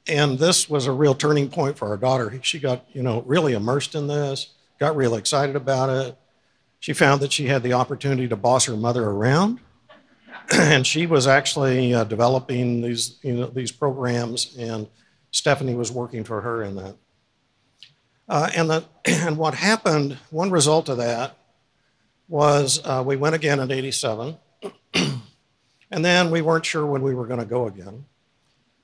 and this was a real turning point for our daughter. She got you know really immersed in this, got real excited about it. She found that she had the opportunity to boss her mother around, [CLEARS THROAT] and she was actually uh, developing these you know these programs, and Stephanie was working for her in that. Uh, and the [CLEARS THROAT] and what happened? One result of that was uh, we went again in 87. [CLEARS THROAT] and then we weren't sure when we were going to go again.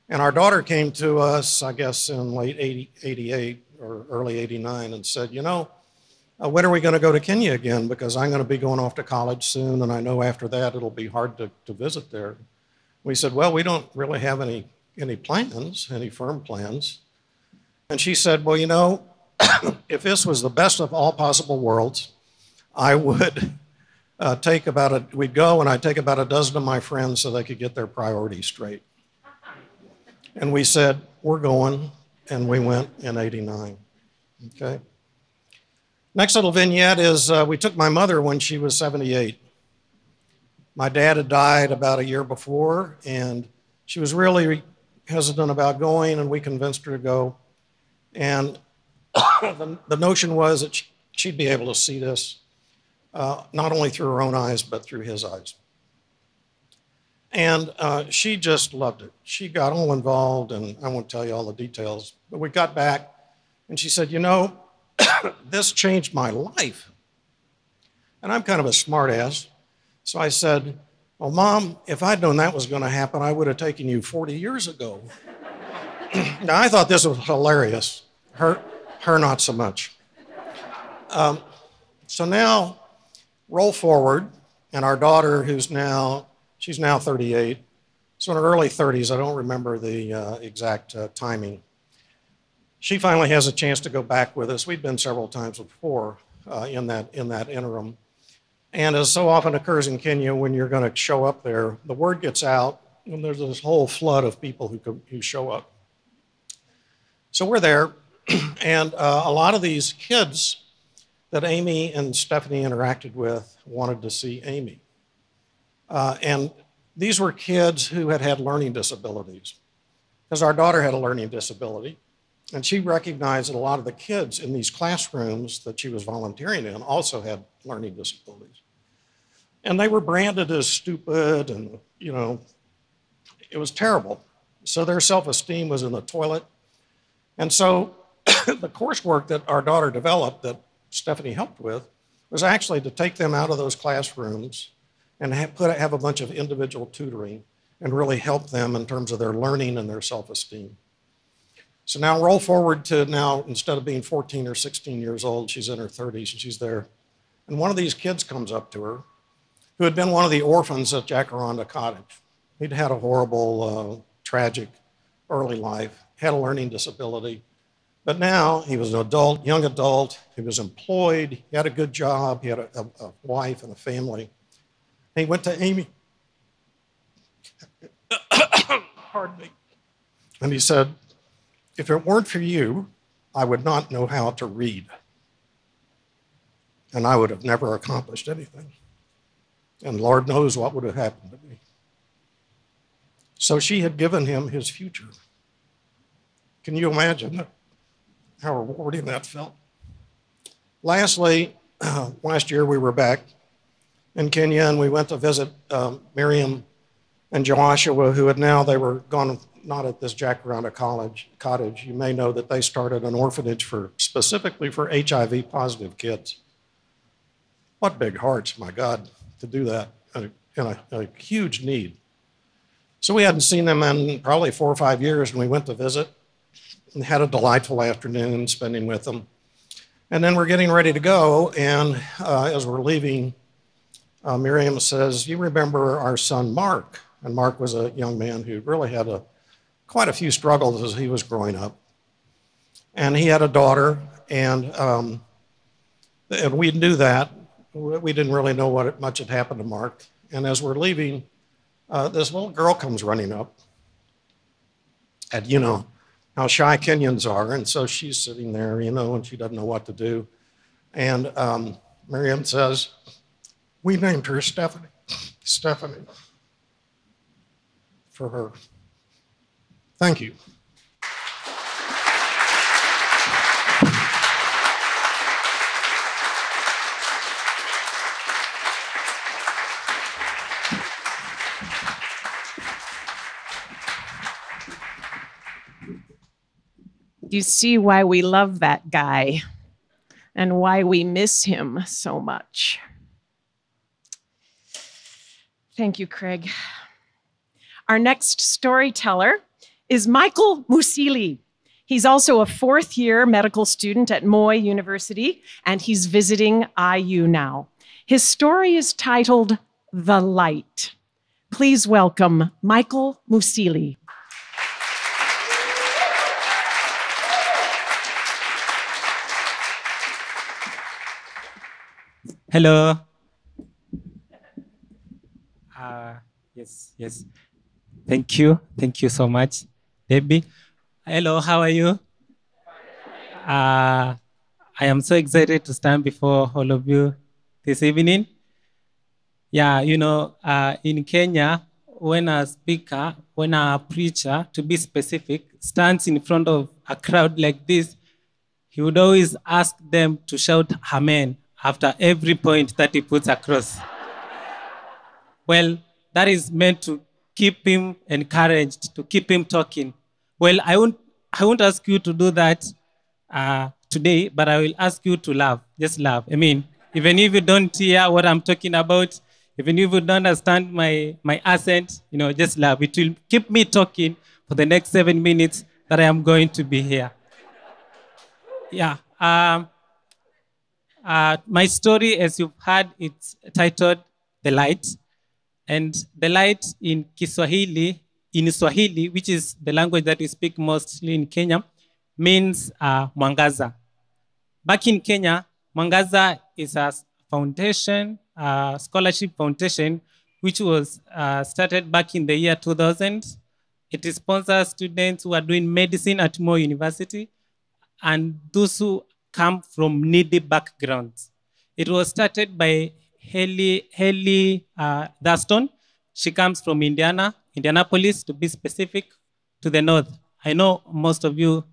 And our daughter came to us, I guess, in late 80, 88 or early 89 and said, You know, uh, when are we going to go to Kenya again? Because I'm going to be going off to college soon, and I know after that it'll be hard to, to visit there. We said, Well, we don't really have any, any plans, any firm plans. And she said, Well, you know, [COUGHS] if this was the best of all possible worlds, I would uh, take about a, we'd go and I'd take about a dozen of my friends so they could get their priorities straight. And we said, we're going, and we went in 89. Okay. Next little vignette is uh, we took my mother when she was 78. My dad had died about a year before, and she was really hesitant about going, and we convinced her to go. And [COUGHS] the, the notion was that she'd be able to see this uh, not only through her own eyes, but through his eyes. And uh, she just loved it. She got all involved, and I won't tell you all the details, but we got back, and she said, You know, [COUGHS] this changed my life. And I'm kind of a smartass. So I said, Well, Mom, if I'd known that was going to happen, I would have taken you 40 years ago. [COUGHS] now, I thought this was hilarious. Her, her not so much. Um, so now roll forward, and our daughter, who's now, she's now 38, So in her early 30s, I don't remember the uh, exact uh, timing. She finally has a chance to go back with us. We'd been several times before uh, in, that, in that interim. And as so often occurs in Kenya, when you're going to show up there, the word gets out, and there's this whole flood of people who, who show up. So we're there, [CLEARS THROAT] and uh, a lot of these kids that Amy and Stephanie interacted with wanted to see Amy. Uh, and these were kids who had had learning disabilities, because our daughter had a learning disability. And she recognized that a lot of the kids in these classrooms that she was volunteering in also had learning disabilities. And they were branded as stupid and, you know, it was terrible. So their self esteem was in the toilet. And so [COUGHS] the coursework that our daughter developed that Stephanie helped with was actually to take them out of those classrooms and have, put, have a bunch of individual tutoring and really help them in terms of their learning and their self esteem. So now roll forward to now, instead of being 14 or 16 years old, she's in her 30s and she's there. And one of these kids comes up to her who had been one of the orphans at Jacaranda Cottage. He'd had a horrible, uh, tragic early life, had a learning disability. But now he was an adult, young adult, he was employed, he had a good job, he had a, a, a wife and a family. And he went to Amy. [COUGHS] Pardon me. And he said, If it weren't for you, I would not know how to read. And I would have never accomplished anything. And Lord knows what would have happened to me. So she had given him his future. Can you imagine how rewarding that felt? Lastly, uh, [CLEARS THROAT] last year we were back in Kenya and we went to visit um, Miriam and Joshua, who had now, they were gone not at this Jacaranda College cottage. You may know that they started an orphanage for specifically for HIV positive kids. What big hearts, my God, to do that in a, a huge need. So we hadn't seen them in probably four or five years, and we went to visit and had a delightful afternoon spending with them. And then we're getting ready to go, and uh, as we're leaving, uh, Miriam says, You remember our son Mark? And Mark was a young man who really had a, quite a few struggles as he was growing up. And he had a daughter, and, um, and we knew that. We didn't really know what much had happened to Mark. And as we're leaving, uh, this little girl comes running up. And you know how shy Kenyans are. And so she's sitting there, you know, and she doesn't know what to do. And um, Miriam says, We named her Stephanie. Stephanie. For her. Thank you. You see why we love that guy and why we miss him so much. Thank you, Craig. Our next storyteller is Michael Musili. He's also a fourth year medical student at Moi University, and he's visiting IU now. His story is titled The Light. Please welcome Michael Musili. Hello. Uh, yes, yes. Thank you. Thank you so much, Debbie. Hello, how are you? Uh, I am so excited to stand before all of you this evening. Yeah, you know, uh, in Kenya, when a speaker, when a preacher, to be specific, stands in front of a crowd like this, he would always ask them to shout Amen after every point that he puts across. well, that is meant to keep him encouraged, to keep him talking. Well, I won't, I won't ask you to do that uh, today, but I will ask you to laugh. Just laugh. I mean, even if you don't hear what I'm talking about, even if you don't understand my, my accent, you know, just laugh. It will keep me talking for the next seven minutes that I am going to be here. Yeah. Um, uh, my story, as you've heard, it's titled The Light. And the light in Kiswahili in Swahili, which is the language that we speak mostly in Kenya, means uh, Mwangaza. Back in Kenya, Mwangaza is a foundation, uh, scholarship foundation, which was uh, started back in the year 2000. It sponsors students who are doing medicine at Moi University and those who come from needy backgrounds. It was started by Haley, Haley uh, Thurston. She comes from Indiana, Indianapolis to be specific, to the north. I know most of you,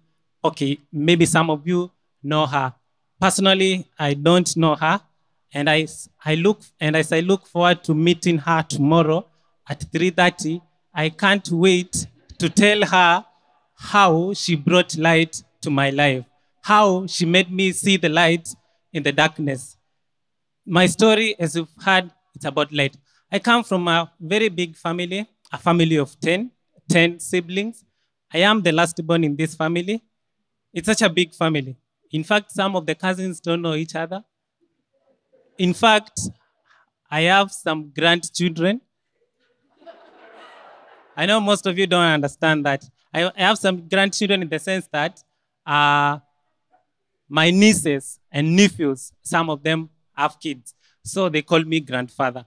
okay, maybe some of you know her. Personally, I don't know her, and I, I look and as I look forward to meeting her tomorrow at 3:30, I can't wait to tell her how she brought light to my life, how she made me see the light in the darkness. My story, as you've heard, it's about light. I come from a very big family, a family of 10, 10 siblings. I am the last born in this family. It's such a big family. In fact, some of the cousins don't know each other. In fact, I have some grandchildren. I know most of you don't understand that. I I have some grandchildren in the sense that uh, my nieces and nephews, some of them have kids. So they call me grandfather.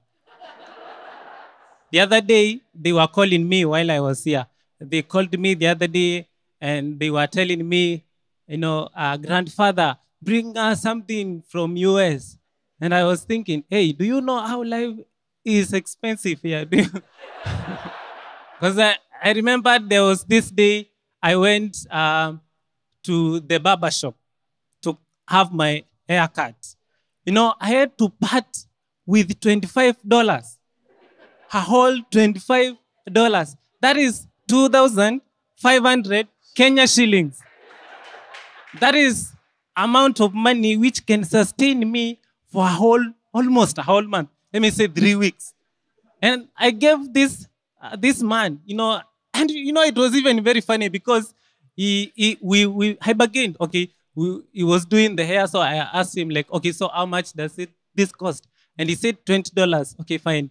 The other day, they were calling me while I was here. They called me the other day and they were telling me, you know, uh, grandfather, bring us something from US. And I was thinking, hey, do you know how life is expensive here? [LAUGHS] Because I, I remember there was this day I went um, to the barber shop to have my hair cut. You know, I had to part with $25. A whole $25. That is 2,500 Kenya shillings. That is amount of money which can sustain me for a whole, almost a whole month. Let me say three weeks. And I gave this, uh, this man, you know, and you know, it was even very funny because he, he we, we, I bargained, okay, we, he was doing the hair. So I asked him like, okay, so how much does it, this cost? And he said $20. Okay, fine.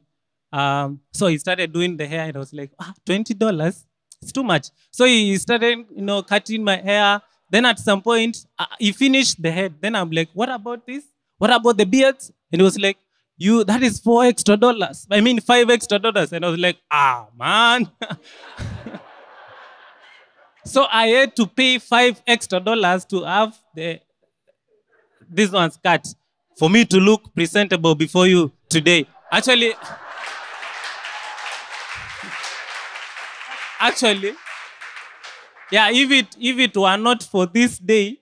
Um, so he started doing the hair and I was like, ah, $20? It's too much. So he started, you know, cutting my hair. Then at some point, uh, he finished the head. Then I'm like, what about this? What about the beards? And he was like, you, that is four extra dollars. I mean, five extra dollars. And I was like, ah, man. [LAUGHS] so I had to pay five extra dollars to have the, this one's cut for me to look presentable before you today. Actually, actually, yeah, if it if it were not for this day,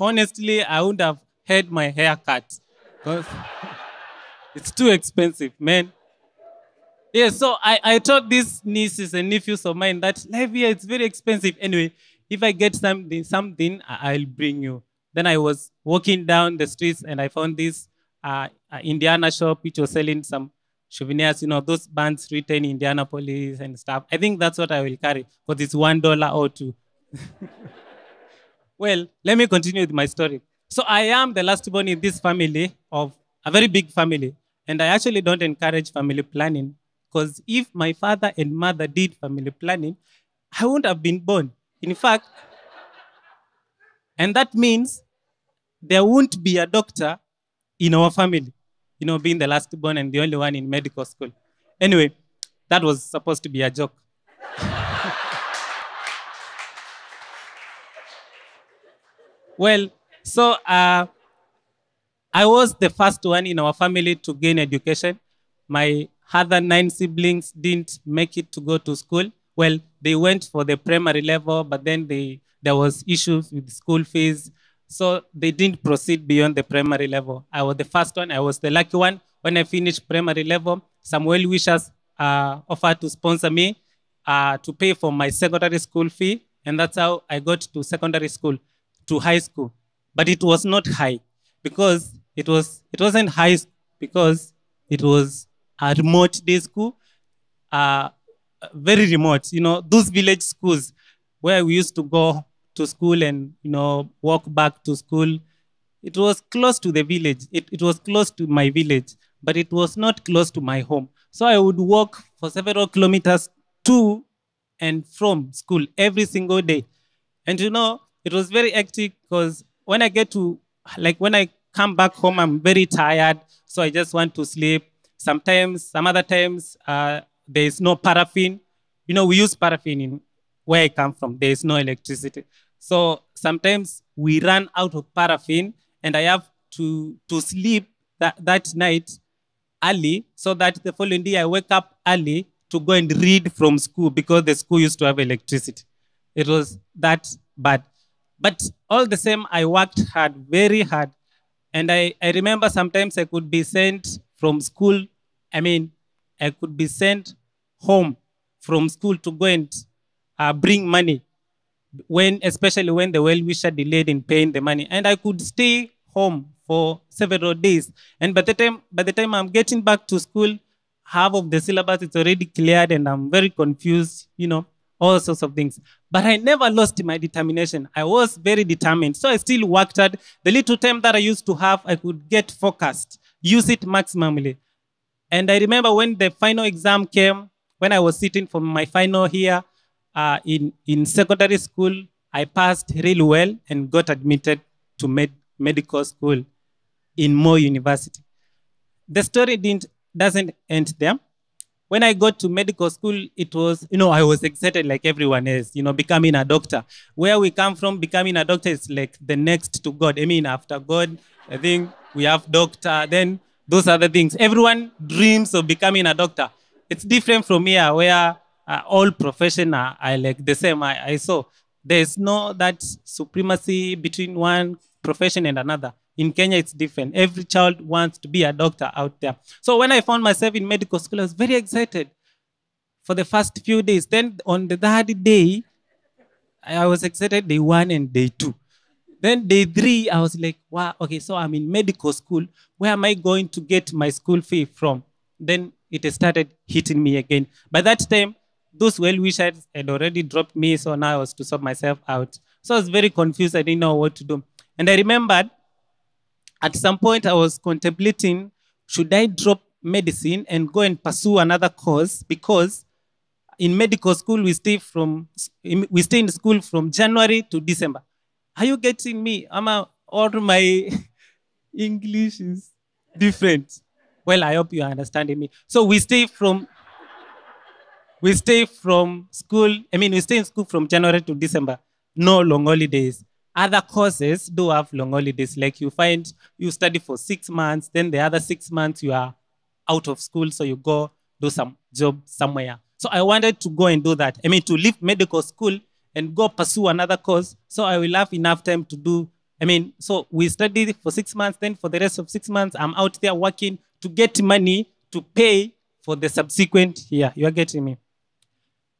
honestly, I would have had my hair cut. Because [LAUGHS] it's too expensive, man. Yeah, so I, I told these nieces and nephews of mine that life here is very expensive. Anyway, if I get something, something, I'll bring you. Then I was walking down the streets and I found this uh, uh, Indiana shop which was selling some souvenirs, you know, those bands written in Indianapolis and stuff. I think that's what I will carry because it's one dollar or two. [LAUGHS] well, let me continue with my story. So I am the last born in this family of a very big family. And I actually don't encourage family planning because if my father and mother did family planning, I wouldn't have been born. In fact, and that means there won't be a doctor in our family, you know, being the last born and the only one in medical school. Anyway, that was supposed to be a joke. [LAUGHS] well, so uh, I was the first one in our family to gain education. My other nine siblings didn't make it to go to school. Well, they went for the primary level, but then they, there was issues with school fees. So they didn't proceed beyond the primary level. I was the first one. I was the lucky one. When I finished primary level, some well-wishers uh, offered to sponsor me uh, to pay for my secondary school fee. And that's how I got to secondary school, to high school. But it was not high because it, was, it wasn't high because it was a remote day school, uh, very remote. You know, those village schools where we used to go to school and, you know, walk back to school. It was close to the village. It, it was close to my village, but it was not close to my home. So I would walk for several kilometers to and from school every single day. And you know, it was very hectic because when I get to, like, when I come back home, I'm very tired. So I just want to sleep. Sometimes, some other times, uh, there is no paraffin. You know, we use paraffin in where I come from. There is no electricity. So sometimes we run out of paraffin and I have to, to sleep that, that night early so that the following day I wake up early to go and read from school because the school used to have electricity. It was that bad. But all the same, I worked hard, very hard. And I, I remember sometimes I could be sent from school. I mean, I could be sent home from school to go and uh, bring money when especially when the well-wisher delayed in paying the money. And i could stay home for several days. And by the time by the time i'm getting back to school half of the syllabus is already cleared and i'm very confused you know all sorts of things. But i never lost my determination. I was very determined. So i still worked hard. The little time that i used to have i could get focused use it maximally. And i remember when the final exam came when i was sitting for my final here uh, in, in secondary school, I passed really well and got admitted to med- medical school in Moi University. The story didn't, doesn't end there. When I got to medical school, it was, you know, I was excited like everyone else, you know, becoming a doctor. Where we come from, becoming a doctor is like the next to God. I mean, after God, I think we have doctor, then those other things. Everyone dreams of becoming a doctor. It's different from here, where uh, all profession are, are, like the same. I, I saw there's no that supremacy between one profession and another. In Kenya, it's different. Every child wants to be a doctor out there. So when I found myself in medical school, I was very excited for the first few days. Then on the third day, I was excited day one and day two. Then day three, I was like, wow, okay, so I'm in medical school. Where am I going to get my school fee from? Then it started hitting me again. By that time, those well wishers had already dropped me, so now I was to sort myself out. So I was very confused. I didn't know what to do. And I remembered at some point I was contemplating should I drop medicine and go and pursue another course because in medical school we stay from we stay in school from January to December. Are you getting me? Am or my [LAUGHS] English is different? Well, I hope you are understanding me. So we stay from we stay from school, I mean, we stay in school from January to December, no long holidays. Other courses do have long holidays, like you find you study for six months, then the other six months you are out of school, so you go do some job somewhere. So I wanted to go and do that. I mean, to leave medical school and go pursue another course, so I will have enough time to do. I mean, so we studied for six months, then for the rest of six months, I'm out there working to get money to pay for the subsequent year. You are getting me?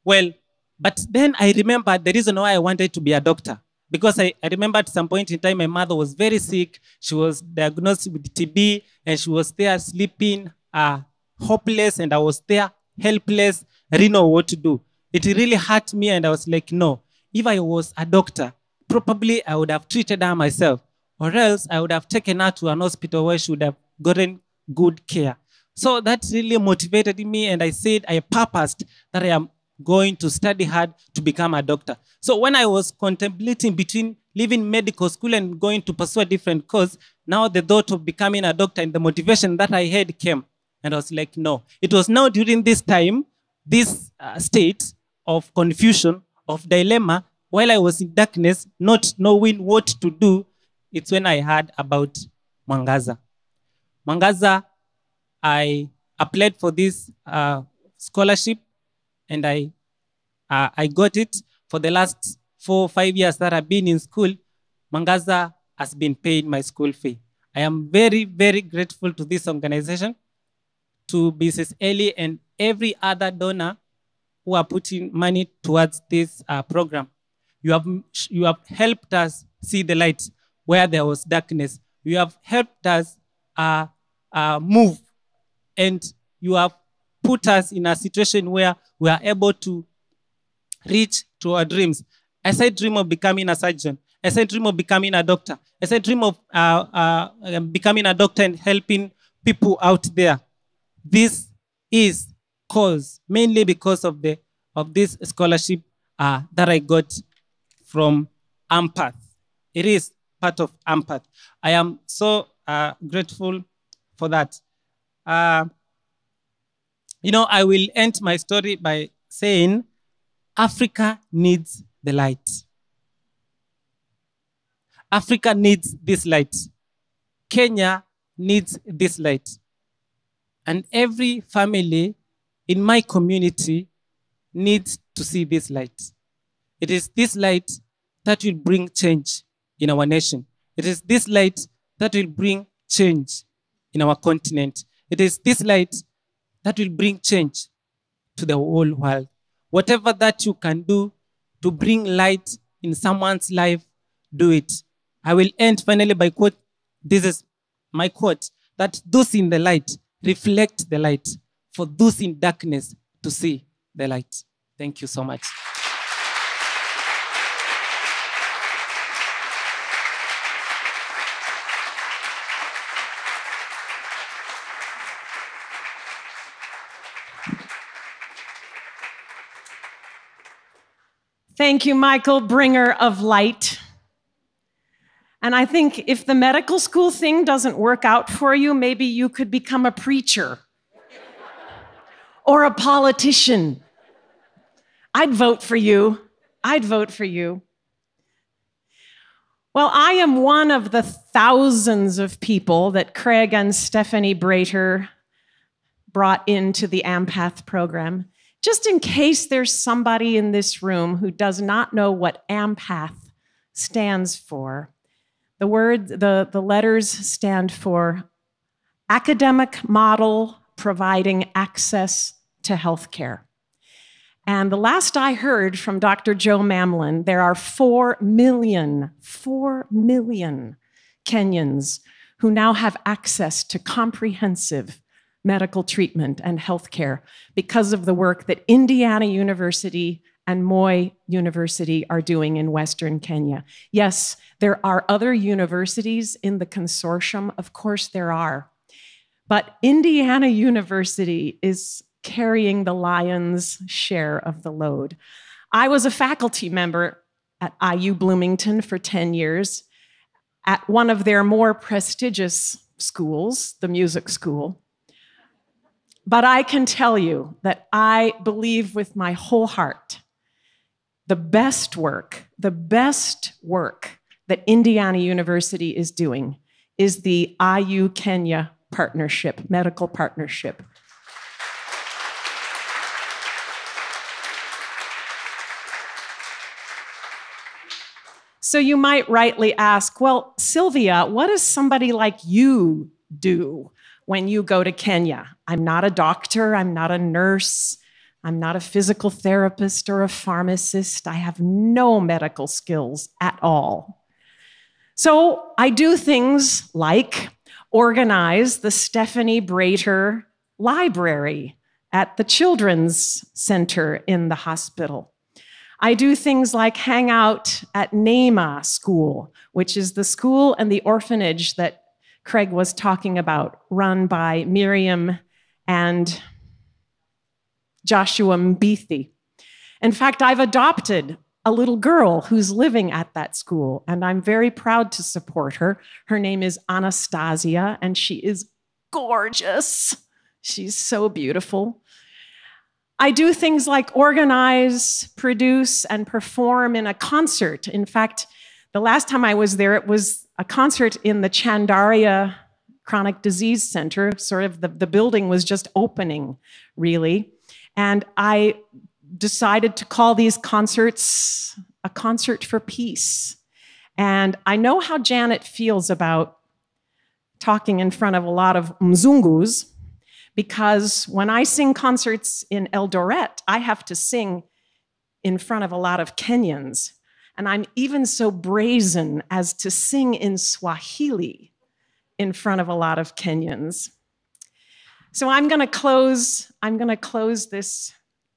Well, but then I remembered the reason why I wanted to be a doctor. Because I, I remember at some point in time, my mother was very sick. She was diagnosed with TB and she was there sleeping, uh, hopeless, and I was there helpless. Didn't know what to do. It really hurt me, and I was like, no, if I was a doctor, probably I would have treated her myself, or else I would have taken her to an hospital where she would have gotten good care. So that really motivated me, and I said, I purposed that I am going to study hard to become a doctor. So when I was contemplating between leaving medical school and going to pursue a different course, now the thought of becoming a doctor and the motivation that I had came. And I was like, no. It was now during this time, this uh, state of confusion, of dilemma, while I was in darkness, not knowing what to do, it's when I heard about Mwangaza. Mwangaza, I applied for this uh, scholarship and I, uh, I got it for the last four five years that I've been in school. Mwangaza has been paying my school fee. I am very, very grateful to this organization, to Mrs. Ellie and every other donor who are putting money towards this uh, program. You have, you have helped us see the light where there was darkness. You have helped us uh, uh, move, and you have put us in a situation where we are able to reach to our dreams. I said dream of becoming a surgeon, I said dream of becoming a doctor, I said dream of uh, uh, um, becoming a doctor and helping people out there, this is cause mainly because of the of this scholarship uh, that I got from AMPATH. It is part of AMPATH. I am so uh, grateful for that. You know, I will end my story by saying Africa needs the light. Africa needs this light. Kenya needs this light. And every family in my community needs to see this light. It is this light that will bring change in our nation. It is this light that will bring change in our continent. It is this light that will bring change to the whole world. Whatever that you can do to bring light in someone's life, do it. I will end finally by quote. This is my quote that those in the light reflect the light for those in darkness to see the light. Thank you so much. Thank you, Michael, bringer of light. And I think if the medical school thing doesn't work out for you, maybe you could become a preacher or a politician. I'd vote for you. I'd vote for you. Well, I am one of the thousands of people that Craig and Stephanie Brater brought into the AMPATH program. Just in case there's somebody in this room who does not know what AMPATH stands for, the word, the, the letters stand for academic model providing access to healthcare. And the last I heard from Dr. Joe Mamlin, there are 4 million, 4 million Kenyans who now have access to comprehensive medical treatment and healthcare because of the work that Indiana University and Moi University are doing in Western Kenya. Yes, there are other universities in the consortium, of course, there are. But Indiana University is carrying the lion's share of the load. I was a faculty member at IU Bloomington for 10 years at one of their more prestigious schools, the music school. But I can tell you that I believe with my whole heart the best work, the best work that Indiana University is doing is the IU Kenya partnership, medical partnership. So you might rightly ask, well, Sylvia, what does somebody like you do when you go to Kenya? I'm not a doctor, I'm not a nurse, I'm not a physical therapist or a pharmacist. I have no medical skills at all. So I do things like organize the Stephanie Brater Library at the Children's Center in the hospital. I do things like hang out at NEMA School, which is the school and the orphanage that Craig was talking about, run by Miriam and Joshua Mbithi. In fact, I've adopted a little girl who's living at that school, and I'm very proud to support her. Her name is Anastasia, and she is gorgeous. She's so beautiful. I do things like organize, produce, and perform in a concert. In fact, the last time I was there, it was a concert in the Chandaria Chronic Disease Center. Sort of the, the building was just opening, really. And I decided to call these concerts a concert for peace. And I know how Janet feels about talking in front of a lot of mzungus, because when I sing concerts in Eldoret, I have to sing in front of a lot of Kenyans. And I'm even so brazen as to sing in Swahili in front of a lot of Kenyans. So I'm going to close I'm going to close this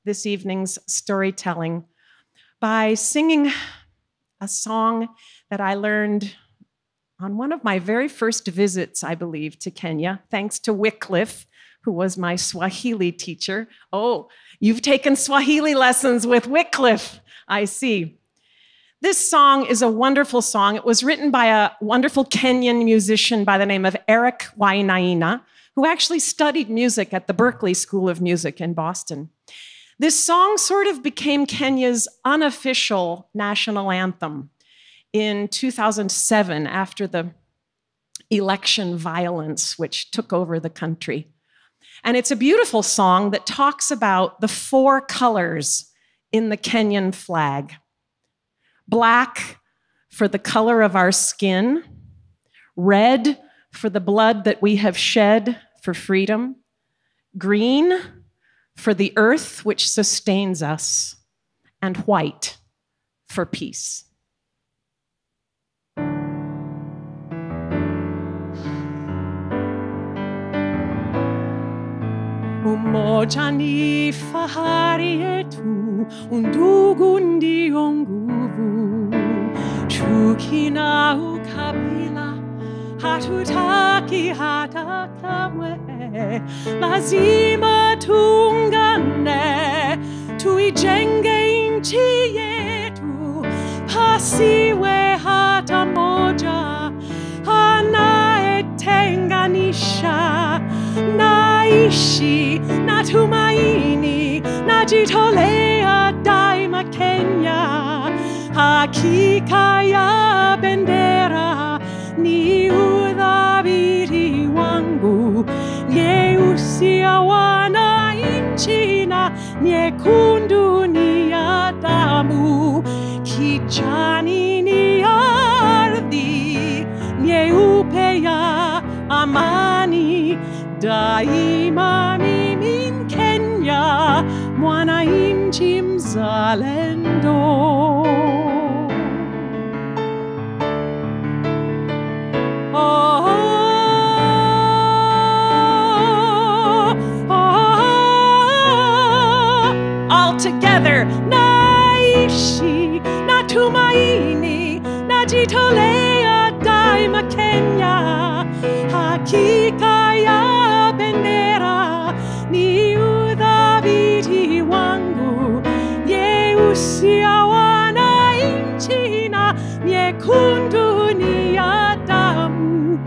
this evening's storytelling by singing a song that I learned on one of my very first visits, I believe, to Kenya, thanks to Wycliffe, who was my Swahili teacher. Oh, you've taken Swahili lessons with Wycliffe, I see. This song is a wonderful song. It was written by a wonderful Kenyan musician by the name of Eric Wainaina, who actually studied music at the Berklee School of Music in Boston. This song sort of became Kenya's unofficial national anthem in 2007 after the election violence which took over the country. And it's a beautiful song that talks about the four colors in the Kenyan flag black for the color of our skin, red for the blood that we have shed for freedom, green for the earth which sustains us, and white for peace. Umoja fahari yetu, undugu ndio nguvu. Chuki na ukabila hatutaki hata kamwe, lazima tuungane, tuijenge nchi yetu, pasiwe hata moja anayetenganisha. Naishi na tumaini, najitolea daima Kenya, hakika ya bendera ni udhabiti wangu, nyeusi ya wananchi na nyekundu ni ya damu, kijani ni ardhi, nyeupe ya amani. Daima mimi Mkenya, mwananchi mzalendo. Oh, oh, oh, all together naishi na tumaini najitolea daima Kenya, hakika ya nyeusi ya wananchi na nyekundu ni ya damu,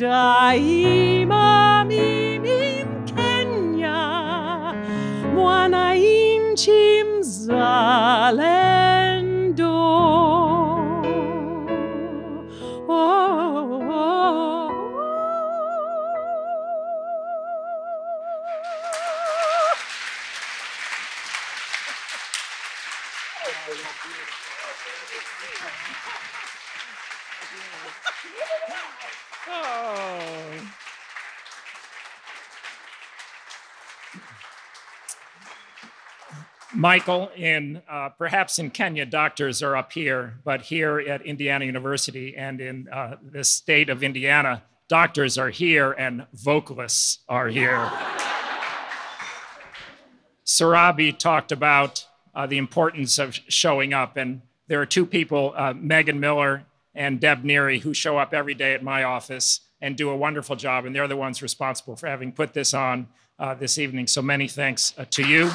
daima mimi Mkenya, mwananchi mzalendo. Michael, in uh, perhaps in Kenya, doctors are up here, but here at Indiana University and in uh, the state of Indiana, doctors are here and vocalists are here. Surabhi talked about uh, the importance of showing up, and there are two people, uh, Megan Miller and Deb Neary, who show up every day at my office and do a wonderful job, and they're the ones responsible for having put this on uh, this evening. So many thanks uh, to you.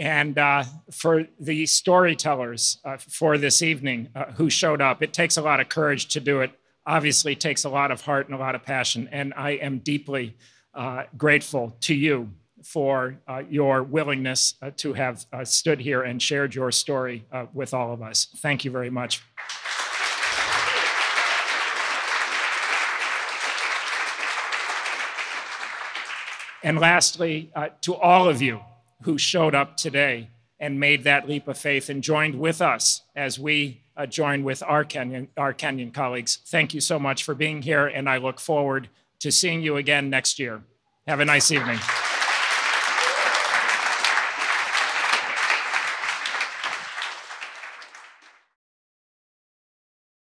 And uh, for the storytellers uh, for this evening uh, who showed up, it takes a lot of courage to do it. Obviously, it takes a lot of heart and a lot of passion. And I am deeply uh, grateful to you for uh, your willingness uh, to have stood here and shared your story with all of us. Thank you very much. And lastly, to all of you who showed up today and made that leap of faith and joined with us as we uh, join with our Kenyan, our Kenyan colleagues. Thank you so much for being here, and I look forward to seeing you again next year. Have a nice evening.